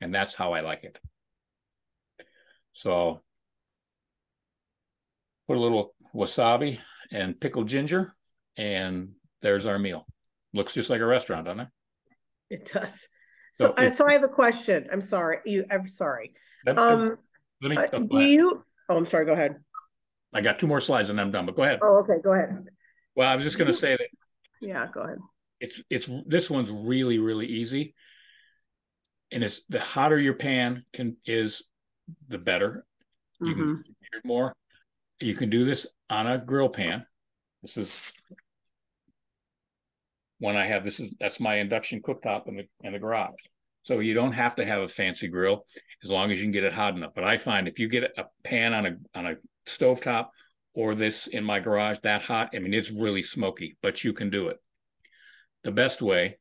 Speaker 1: And that's how I like it. So put a little wasabi and pickled ginger, and there's our meal. Looks just like a restaurant, doesn't it?
Speaker 6: It does.
Speaker 1: So
Speaker 6: So, uh, so I have a question. I'm sorry. You, I'm sorry.
Speaker 1: Let-
Speaker 6: Um,
Speaker 1: let me,
Speaker 6: uh,
Speaker 1: oh,
Speaker 6: do you, oh, I'm sorry, go ahead.
Speaker 1: I got two more slides and I'm done, but go ahead.
Speaker 6: Oh, okay, go ahead.
Speaker 1: Well, I was just going to say that
Speaker 6: Yeah, go ahead.
Speaker 1: it's it's this one's really really easy and it's the hotter your pan can is the better you
Speaker 6: Mhm.
Speaker 1: can heat more you can do this on a grill pan this is one i have this is that's my induction cooktop in the in the garage. So you don't have to have a fancy grill as long as you can get it hot enough. But i find if you get a pan on a on a stovetop or this in my garage that hot i mean it's really smoky but you can do it. The best way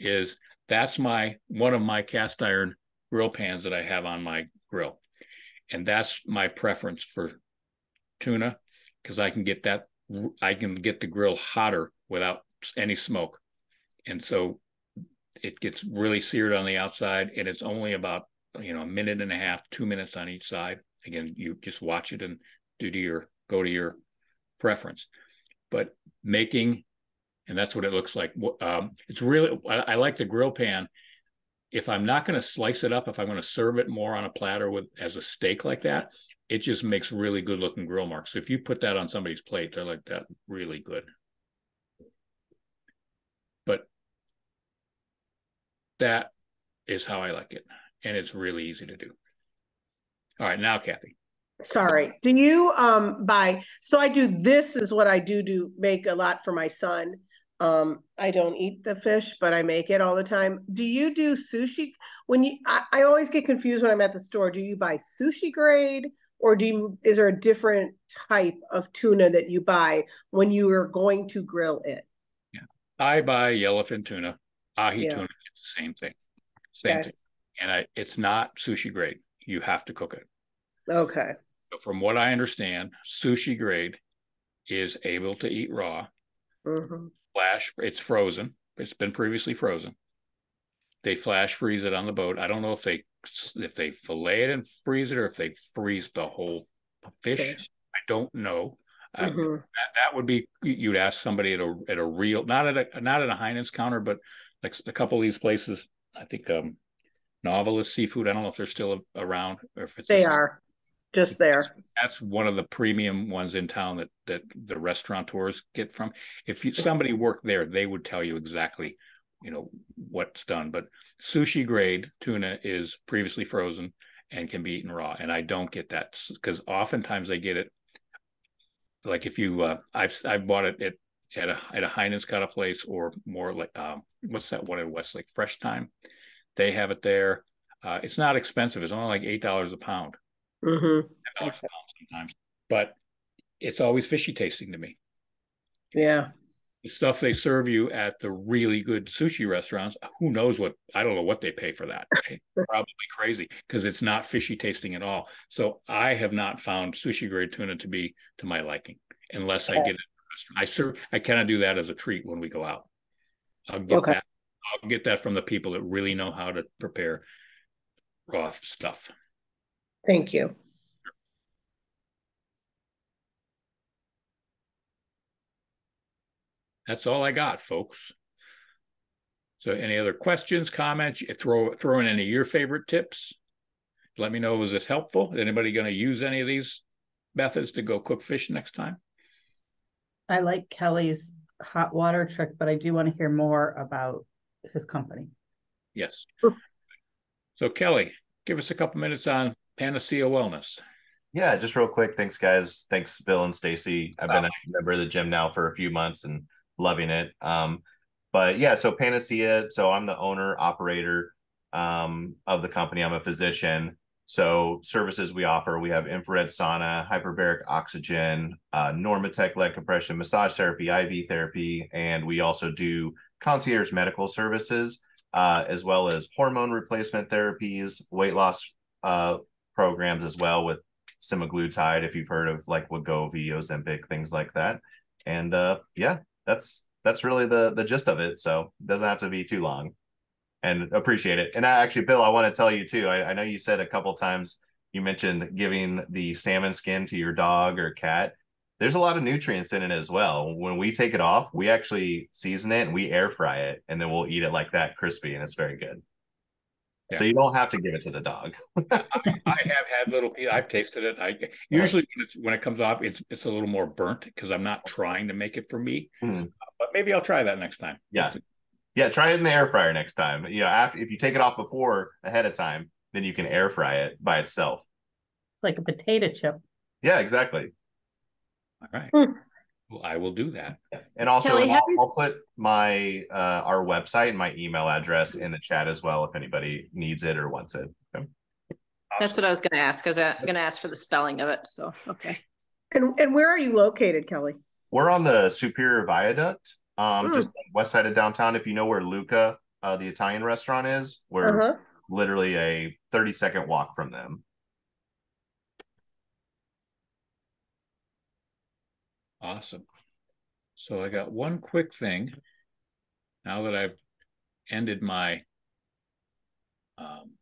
Speaker 1: is that's my one of my cast iron grill pans that I have on my grill. And that's my preference for tuna because I can get that I can get the grill hotter without any smoke. And so it gets really seared on the outside and it's only about you know a minute and a half, 2 minutes on each side. Again, you just watch it and do to your go to your preference. But making and that's what it looks like. Um, it's really I, I, like the grill pan. If I'm not going to slice it up, if I'm going to serve it more on a platter with as a steak like that, it just makes really good looking grill marks. So if you put that on somebody's plate, they're like that really good. But that is how I like it, and it's really easy to do. All right, now Kathy.
Speaker 6: Sorry. Do you um buy so I do this is what I do to make a lot for my son. Um, I don't eat the fish, but I make it all the time. Do you do sushi when you I, I always get confused when I'm at the store. Do you buy sushi grade or do you is there a different type of tuna that you buy when you are going to grill it?
Speaker 1: Yeah. I buy yellowfin tuna, ahi
Speaker 6: Yeah.
Speaker 1: tuna, the same thing. Same
Speaker 6: Okay.
Speaker 1: thing. And I it's not sushi grade. You have to cook it.
Speaker 6: Okay.
Speaker 1: But from what I understand, sushi grade is able to eat raw.
Speaker 6: hmm
Speaker 1: Flash, it's frozen. It's been previously frozen. They flash freeze it on the boat. I don't know if they if they fillet it and freeze it or if they freeze the whole fish. I don't know. Uh,
Speaker 6: hmm
Speaker 1: that, that would be you- you'd ask somebody at a at a real not at a not at a Heinen's counter, but like a couple of these places. I think um Novelist Seafood. I don't know if they're still around or if it's
Speaker 6: They
Speaker 1: a-
Speaker 6: are just there.
Speaker 1: that's one of the premium ones in town that that the restaurateurs get from. If you, somebody worked there, they would tell you exactly, you know, what's done. But sushi grade tuna is previously frozen and can be eaten raw, and I don't get that because oftentimes I get it. Like if you, uh, I've I've bought it at at a at a Heinen's cut up place or more like um, what's that one in Westlake Fresh Thyme, they have it there. Uh, it's not expensive. It's only like eight dollars a pound
Speaker 6: hmm
Speaker 1: dollars a pound sometimes, but it's always fishy tasting to me.
Speaker 6: Yeah.
Speaker 1: The stuff they serve you at the really good sushi restaurants, who knows what? I don't know what they pay for that. Probably crazy because it's not fishy tasting at all. So I have not found sushi grade tuna to be to my liking, unless I get it. At a restaurant. I serve. I kind of do that as a treat when we go out. I'll get
Speaker 6: Okay.
Speaker 1: that. I'll get that from the people that really know how to prepare raw stuff.
Speaker 6: Thank you.
Speaker 1: That's all I got, folks. So any other questions, comments, throw throw in any of your favorite tips? Let me know, was this helpful? Is anybody going to use any of these methods to go cook fish next time?
Speaker 2: I like Kelly's hot water trick, but I do want to hear more about his company.
Speaker 1: Yes. So Kelly, give us a couple minutes on Panacea Wellness.
Speaker 7: Yeah, just real quick. Thanks, guys. Thanks, Bill and Stacy. I've been a member of the gym now for a few months and loving it. Um, but yeah, so Panacea. So I'm the owner operator um, of the company. I'm a physician. So services we offer, we have infrared sauna, hyperbaric oxygen, uh, Normatec leg compression, massage therapy, IV therapy, and we also do concierge medical services, uh, as well as hormone replacement therapies, weight loss uh, programs as well with semaglutide, if you've heard of like Wegovy, Ozempic, things like that. And uh, yeah, that's that's really the the gist of it. So it doesn't have to be too long and appreciate it. And I actually, Bill, I want to tell you too. I, I know you said a couple times you mentioned giving the salmon skin to your dog or cat. There's a lot of nutrients in it as well. When we take it off, we actually season it and we air fry it, and then we'll eat it like that, crispy, and it's very good.
Speaker 1: Yeah.
Speaker 7: So you don't have to give it to the dog.
Speaker 1: I, I have had little. I've tasted it. I usually when, it's, when it comes off, it's it's a little more burnt because I'm not trying to make it for me.
Speaker 7: Mhm.
Speaker 1: But maybe I'll try that next time.
Speaker 7: Yeah. Yeah, try it in the air fryer next time. You know, after if you take it off before ahead of time, then you can air fry it by itself.
Speaker 2: It's like a potato chip.
Speaker 7: Yeah, exactly.
Speaker 1: All right.
Speaker 6: Hmm.
Speaker 1: Well, I will do that.
Speaker 7: And also,
Speaker 5: Kelly,
Speaker 7: I'll,
Speaker 5: you-
Speaker 7: I'll put my uh, our website and my email address in the chat as well if anybody needs it or wants it. Okay.
Speaker 5: That's what I was gonna ask, because I'm gonna ask for the spelling of it, so, okay.
Speaker 6: And, and where are you located, Kelly?
Speaker 7: We're on the Superior Viaduct, um,
Speaker 6: Hmm.
Speaker 7: just west side of downtown. If you know where Luca, uh, the Italian restaurant is, we're
Speaker 6: Uh-huh.
Speaker 7: literally a thirty second walk from them.
Speaker 1: Awesome. So I got one quick thing. Now that I've ended my um,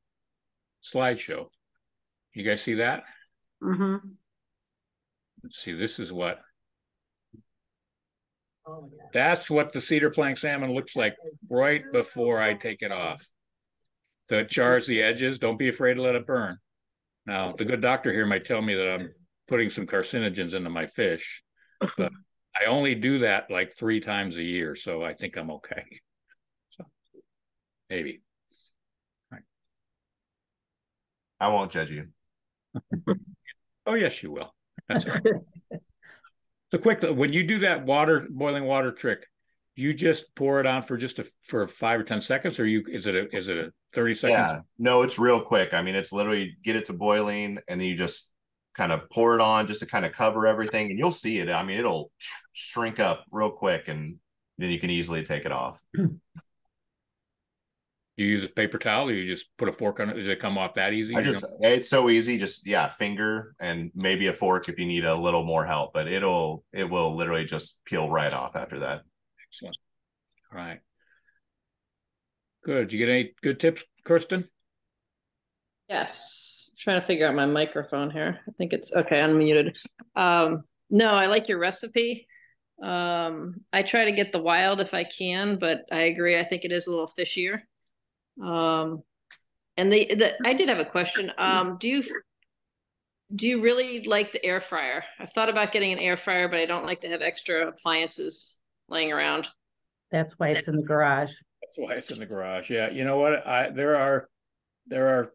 Speaker 1: slideshow, you guys see that?
Speaker 6: Mm-hmm.
Speaker 1: Let's see. This is what. Oh, That's what the cedar plank salmon looks like right before I take it off. So it chars the edges. Don't be afraid to let it burn. Now, the good doctor here might tell me that I'm putting some carcinogens into my fish, but I only do that like three times a year, so I think I'm okay. So maybe.
Speaker 7: I won't judge you.
Speaker 1: Oh, yes, you will. That's all right. So quick, when you do that water boiling water trick, you just pour it on for just a for five or ten seconds, or you is it a is it a thirty seconds?
Speaker 7: Yeah, no, it's real quick. I mean, it's literally get it to boiling and then you just kind of pour it on just to kind of cover everything and you'll see it. I mean, it'll shrink up real quick and then you can easily take it off.
Speaker 1: You use a paper towel, or you just put a fork on it. Does it come off that easy?
Speaker 7: I
Speaker 1: You don't-
Speaker 7: just, it's so easy. Just, yeah, finger and maybe a fork if you need a little more help, but it'll, it will literally just peel right off after that.
Speaker 1: Excellent. All right. Good. Did you get any good tips, Kirsten?
Speaker 5: Yes, I'm trying to figure out my microphone here. I think it's, okay, unmuted. Um, no, I like your recipe. Um, I try to get the wild if I can, but I agree, I think it is a little fishier. Um, and the, the, I did have a question. Um, do you, do you really like the air fryer? I've thought about getting an air fryer, but I don't like to have extra appliances laying around.
Speaker 2: That's why it's in the garage.
Speaker 1: That's why it's in the garage. Yeah. You know what? I there are there are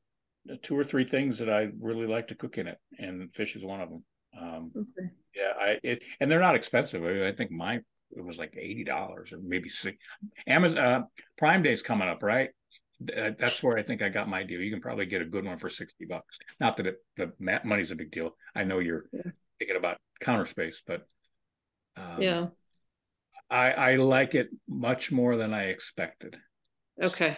Speaker 1: two or three things that I really like to cook in it, and fish is one of them. Um,
Speaker 5: Okay.
Speaker 1: yeah, I it and they're not expensive. I, I think mine it was like eighty dollars or maybe six. Amazon uh, Prime Day's coming up, right? Uh, that's where I think I got my deal. You can probably get a good one for sixty bucks. Not that it, the money's a big deal. I know you're
Speaker 5: Yeah.
Speaker 1: thinking about counter space, but um,
Speaker 5: Yeah,
Speaker 1: I I like it much more than I expected.
Speaker 5: okay.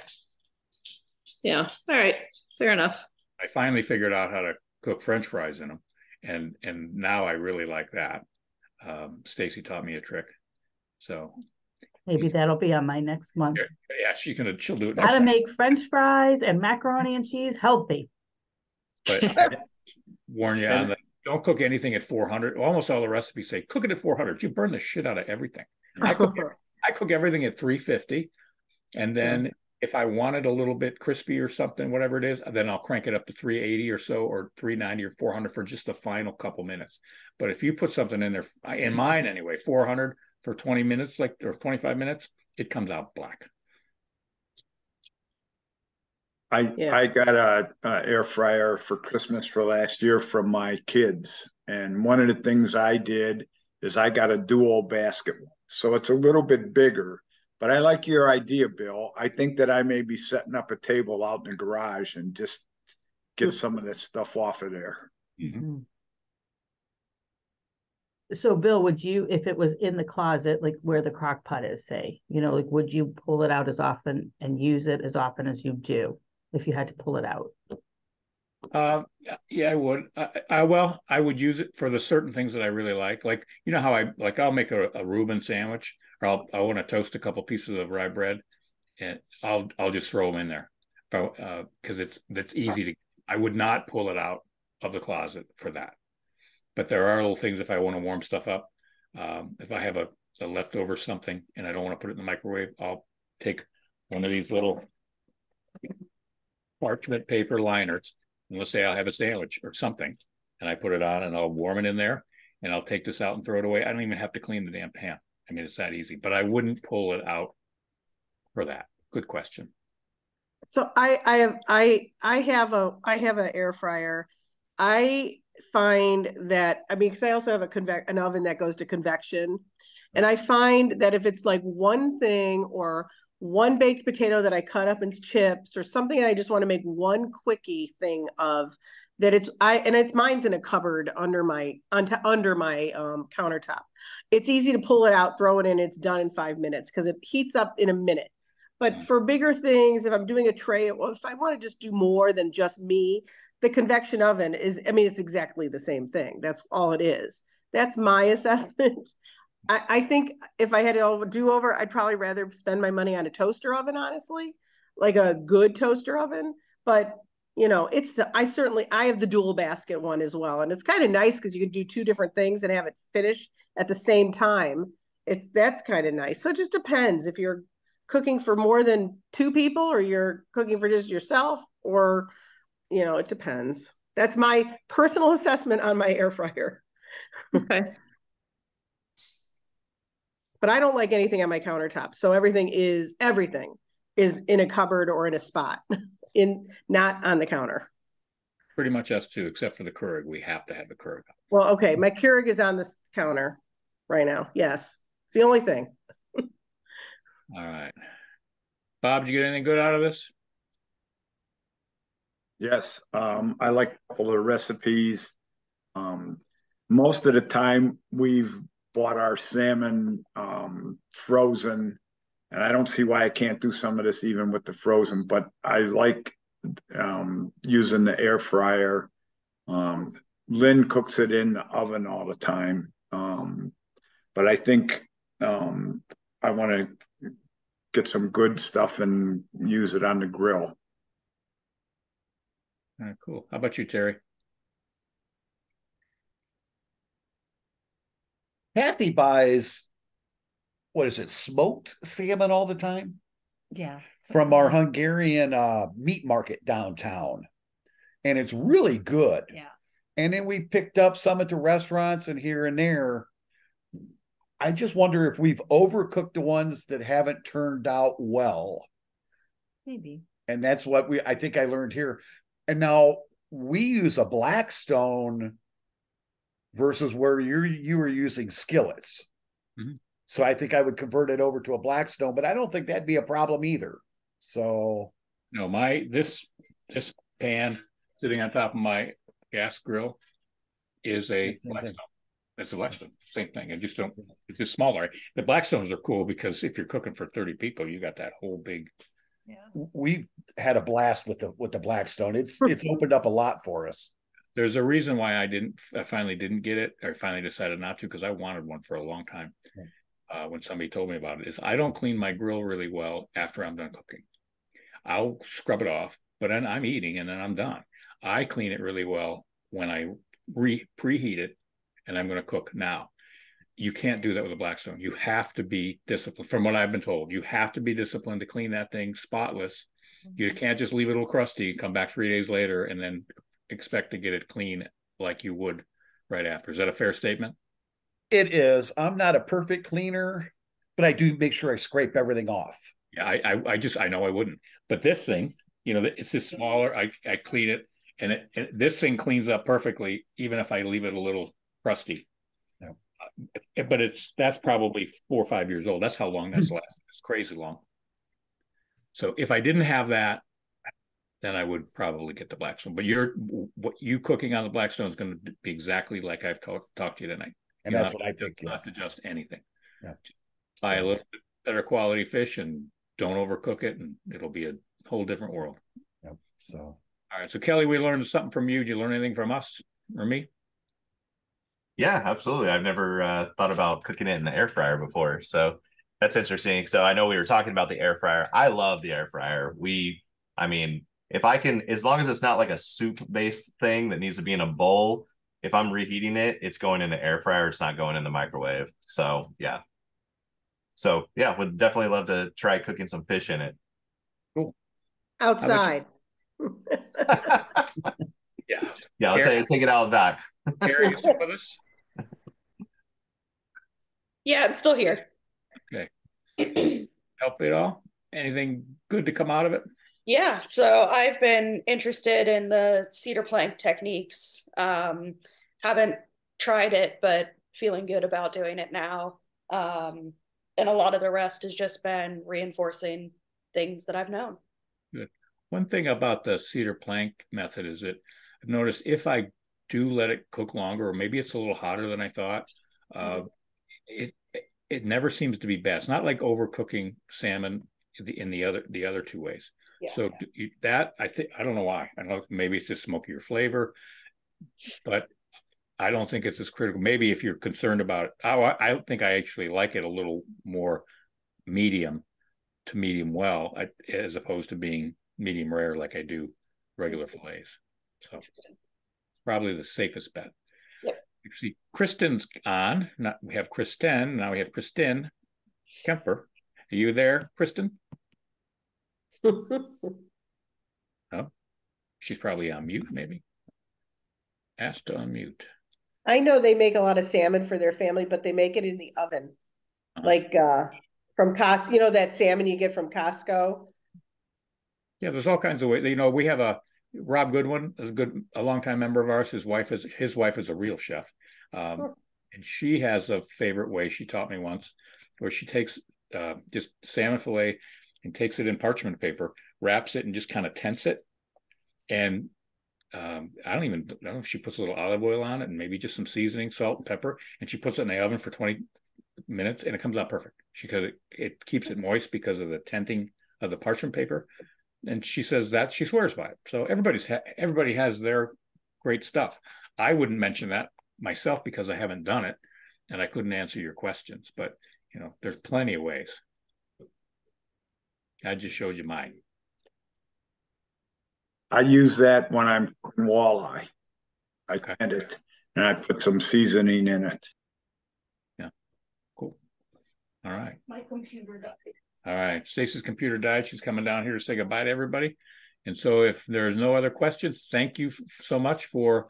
Speaker 5: Yeah, all right, fair enough.
Speaker 1: I finally figured out how to cook French fries in them, and and now I really like that. Um, Stacy taught me a trick, so
Speaker 2: Maybe that'll be on my next month.
Speaker 1: yeah, she can uh, she'll do it.
Speaker 2: How to
Speaker 1: time.
Speaker 2: make French fries and macaroni and cheese healthy.
Speaker 1: But warn you on that. Don't cook anything at 400. Almost all the recipes say cook it at 400. You burn the shit out of everything. I cook I cook everything at 350, and then If I want it a little bit crispy or something, whatever it is, then I'll crank it up to 380 or so, or 390 or 400 for just the final couple minutes. But if you put something in there, in mine anyway, 400 for 20 minutes, like or 25 minutes, it comes out black.
Speaker 3: I,
Speaker 6: Yeah.
Speaker 3: I got a, a air fryer for Christmas for last year from my kids. And one of the things I did is I got a dual basket. So it's a little bit bigger, but I like your idea, Bill. I think that I may be setting up a table out in the garage and just get some of this stuff off of there.
Speaker 1: Mhm.
Speaker 2: So Bill, would you, if it was in the closet, like where the crock pot is, say, you know, like, would you pull it out as often and use it as often as you do? If you had to pull it out?
Speaker 1: Uh, yeah, I would. I, I well, I would use it for the certain things that I really like. Like you know how I like I'll make a, a Reuben sandwich, or I'll I want to toast a couple pieces of rye bread, and I'll I'll just throw them in there, because uh, it's that's easy to. I would not pull it out of the closet for that, but there are little things if I want to warm stuff up. Um, if I have a, a leftover something and I don't want to put it in the microwave, I'll take one of these little parchment paper liners and let's say I'll have a sandwich or something, and I put it on and I'll warm it in there, and I'll take this out and throw it away. I don't even have to clean the damn pan. I mean, it's that easy. But I wouldn't pull it out for that. Good question.
Speaker 6: So I, I have, I, I have a, I have an air fryer. I find that, I mean, because I also have a convec, an oven that goes to convection. And I find that if it's like one thing or one baked potato that I cut up into chips or something I just want to make one quickie thing of that it's I and it's mine's in a cupboard under my under, under my um, countertop. It's easy to pull it out, throw it in, it's done in five minutes because it heats up in a minute. But for bigger things, if I'm doing a tray, if I want to just do more than just me, the convection oven is, I mean, it's exactly the same thing. That's all it is. That's my assessment. I, I think if I had to do over, I'd probably rather spend my money on a toaster oven, honestly, like a good toaster oven. But you know, it's the I certainly I have the dual basket one as well, and it's kind of nice because you can do two different things and have it finish at the same time. It's that's kind of nice. So it just depends if you're cooking for more than two people or you're cooking for just yourself, or you know, it depends. That's my personal assessment on my air fryer. Hmm.
Speaker 5: Okay.
Speaker 6: but I don't like anything on my countertop. So everything is everything is in a cupboard or in a spot, in not on the counter.
Speaker 1: Pretty much us too, except for the Keurig. We have to have the Keurig.
Speaker 6: Well, okay, my Keurig is on the counter right now. Yes, it's the only thing.
Speaker 1: All right. Bob, did you get anything good out of this?
Speaker 3: Yes, um, I like all the recipes. Um, most of the time we've bought our salmon um, frozen, and I don't see why I can't do some of this even with the frozen. But I like um, using the air fryer. Um, Lynn cooks it in the oven all the time, um, but I think I want to get some good stuff and use it on the grill.
Speaker 1: Uh, cool. How about you, Terry?
Speaker 4: Kathy buys, what is it, smoked salmon all the time
Speaker 2: Yeah.
Speaker 4: from our Hungarian uh, meat market downtown. And it's really good.
Speaker 2: Yeah.
Speaker 4: And then we picked up some at the restaurants and here and there. I just wonder if we've overcooked the ones that haven't turned out well.
Speaker 2: Maybe.
Speaker 4: And that's what we I think I learned here. And now we use a Blackstone versus where you're you were using skillets.
Speaker 1: Mhm.
Speaker 4: So I think I would convert it over to a Blackstone, but I don't think that'd be a problem either. So
Speaker 1: No, my this this pan sitting on top of my gas grill is a
Speaker 4: Same thing.
Speaker 1: Blackstone. It's a Blackstone, same thing. I just don't. It's just smaller. The Blackstones are cool because if you're cooking for thirty people, you got that whole big.
Speaker 4: We've had a blast with the with the Blackstone. It's it's opened up a lot for us.
Speaker 1: There's a reason why I didn't. I finally didn't get it, I finally decided not to, because I wanted one for a long time. Uh, when somebody told me about it, is I don't clean my grill really well after I'm done cooking. I'll scrub it off, but then I'm eating and then I'm done. I clean it really well when I re preheat it and I'm going to cook now. You can't do that with a Blackstone. You have to be disciplined. From what I've been told, you have to be disciplined to clean that thing spotless. You mm-hmm. can't just leave it a little crusty, come back three days later, and then expect to get it clean like you would right after. Is that a fair statement?
Speaker 4: It is. I'm not a perfect cleaner, but I do make sure I scrape everything off.
Speaker 1: Yeah, I, I, I just I know I wouldn't. But this thing, you know, it's just smaller. I, I clean it, and it, and this thing cleans up perfectly, even if I leave it a little crusty. But it's that's probably four or five years old. That's how long that's hmm. lasted. It's crazy long. So if I didn't have that, then I would probably get the Blackstone. But you're what you cooking on the Blackstone is going to be exactly like I've talked talked to you tonight.
Speaker 4: And
Speaker 1: You
Speaker 4: that's what I think.
Speaker 1: Not
Speaker 4: Yes.
Speaker 1: adjust anything.
Speaker 4: Yeah.
Speaker 1: Buy a little bit better quality fish and don't overcook it, and it'll be a whole different world.
Speaker 4: Yep. So
Speaker 1: All right. So Kelly, we learned something from you. Did you learn anything from us or me?
Speaker 7: Yeah, absolutely. I've never uh, thought about cooking it in the air fryer before. So that's interesting. So I know we were talking about the air fryer. I love the air fryer. We, I mean, if I can, as long as it's not like a soup based thing that needs to be in a bowl, if I'm reheating it, it's going in the air fryer. It's not going in the microwave. So yeah. So yeah, would definitely love to try cooking some fish in it.
Speaker 6: Outside.
Speaker 1: Yeah.
Speaker 7: Yeah, I'll
Speaker 1: Carrie?
Speaker 7: take, take it out back.
Speaker 1: Carrie, you still with us?
Speaker 8: Yeah, I'm still here. Okay.
Speaker 1: Help at all? Anything good to come out of it?
Speaker 8: Yeah, so I've been interested in the cedar plank techniques. Um, haven't tried it, but feeling good about doing it now. Um, and a lot of the rest has just been reinforcing things that I've known.
Speaker 1: One thing about the cedar plank method is that I've noticed if I do let it cook longer, or maybe it's a little hotter than I thought, uh, it it never seems to be bad. It's not like overcooking salmon in the, other the other two ways.
Speaker 8: Yeah.
Speaker 1: So that I think I don't know why. I don't know. Maybe it's just smokier flavor, but I don't think it's as critical. Maybe if you're concerned about it, I I think I actually like it a little more medium to medium well, I, as opposed to being medium rare like I do regular fillets. So probably the safest bet. See, Kristen's on. Not we have Kristen. Now we have Kristen Kemper. Are you there, Kristen? Oh, she's probably on mute, maybe. Asked to unmute.
Speaker 6: I know they make a lot of salmon for their family, but they make it in the oven.
Speaker 1: Uh-huh.
Speaker 6: Like uh from Costco, you know that salmon you get from Costco?
Speaker 1: Yeah, there's all kinds of ways. You know, we have a Rob Goodwin, a good, a longtime member of ours. His wife is his wife is a real chef, um,
Speaker 6: Huh.
Speaker 1: and she has a favorite way. She taught me once, where she takes uh, just salmon fillet and takes it in parchment paper, wraps it, and just kind of tents it. And um, I don't even I don't know if she puts a little olive oil on it and maybe just some seasoning, salt, and pepper, and she puts it in the oven for twenty minutes, and it comes out perfect. She because it, it keeps it moist because of the tenting of the parchment paper and she says that she swears by it. So everybody's ha- everybody has their great stuff. I wouldn't mention that myself because I haven't done it, and I couldn't answer your questions. But you know, there's plenty of ways. I just showed you mine.
Speaker 3: I use that when I'm walleye. I
Speaker 1: Okay.
Speaker 3: tend it and I put some seasoning in it. Yeah.
Speaker 1: Cool. All right.
Speaker 8: My computer died.
Speaker 1: All right. Stacy's computer died. She's coming down here to say goodbye to everybody. And so, if there's no other questions, thank you f- so much for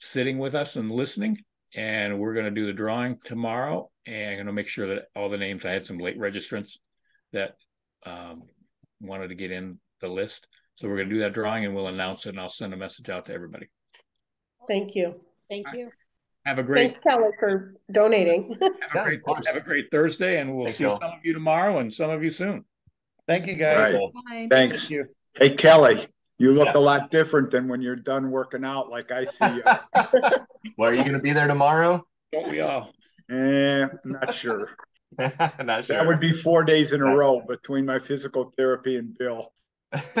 Speaker 1: sitting with us and listening. And we're going to do the drawing tomorrow and I'm going to make sure that all the names, I had some late registrants that um, wanted to get in the list. So, we're going to do that drawing and we'll announce it and I'll send a message out to everybody.
Speaker 6: Thank you.
Speaker 8: Thank you.
Speaker 1: Have a great,
Speaker 6: Thanks, Kelly, for donating.
Speaker 1: have a
Speaker 7: Yeah,
Speaker 1: great, have a great Thursday and we'll
Speaker 7: Thanks,
Speaker 1: see
Speaker 7: y'all.
Speaker 1: some of you tomorrow and some of you soon.
Speaker 4: thank you guys.
Speaker 3: Right. Thanks.
Speaker 4: Thank you.
Speaker 3: Hey, Kelly, you look
Speaker 7: Yeah.
Speaker 3: a lot different than when you're done working out like I see you.
Speaker 7: Well, are you going to be there tomorrow?
Speaker 1: Don't we all?
Speaker 3: Eh, not sure.
Speaker 7: Not sure.
Speaker 3: That would be four days in a row between my physical therapy and Bill.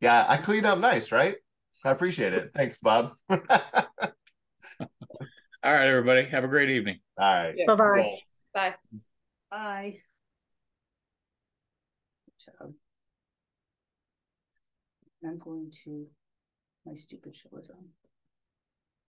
Speaker 7: yeah, I cleaned up nice, right? I appreciate it. Thanks, Bob. All
Speaker 1: All right, everybody. Have a great evening.
Speaker 7: right.
Speaker 8: Yeah.
Speaker 6: Bye-bye.
Speaker 8: Bye. Bye.
Speaker 2: Good job. I'm going to, my stupid show is on.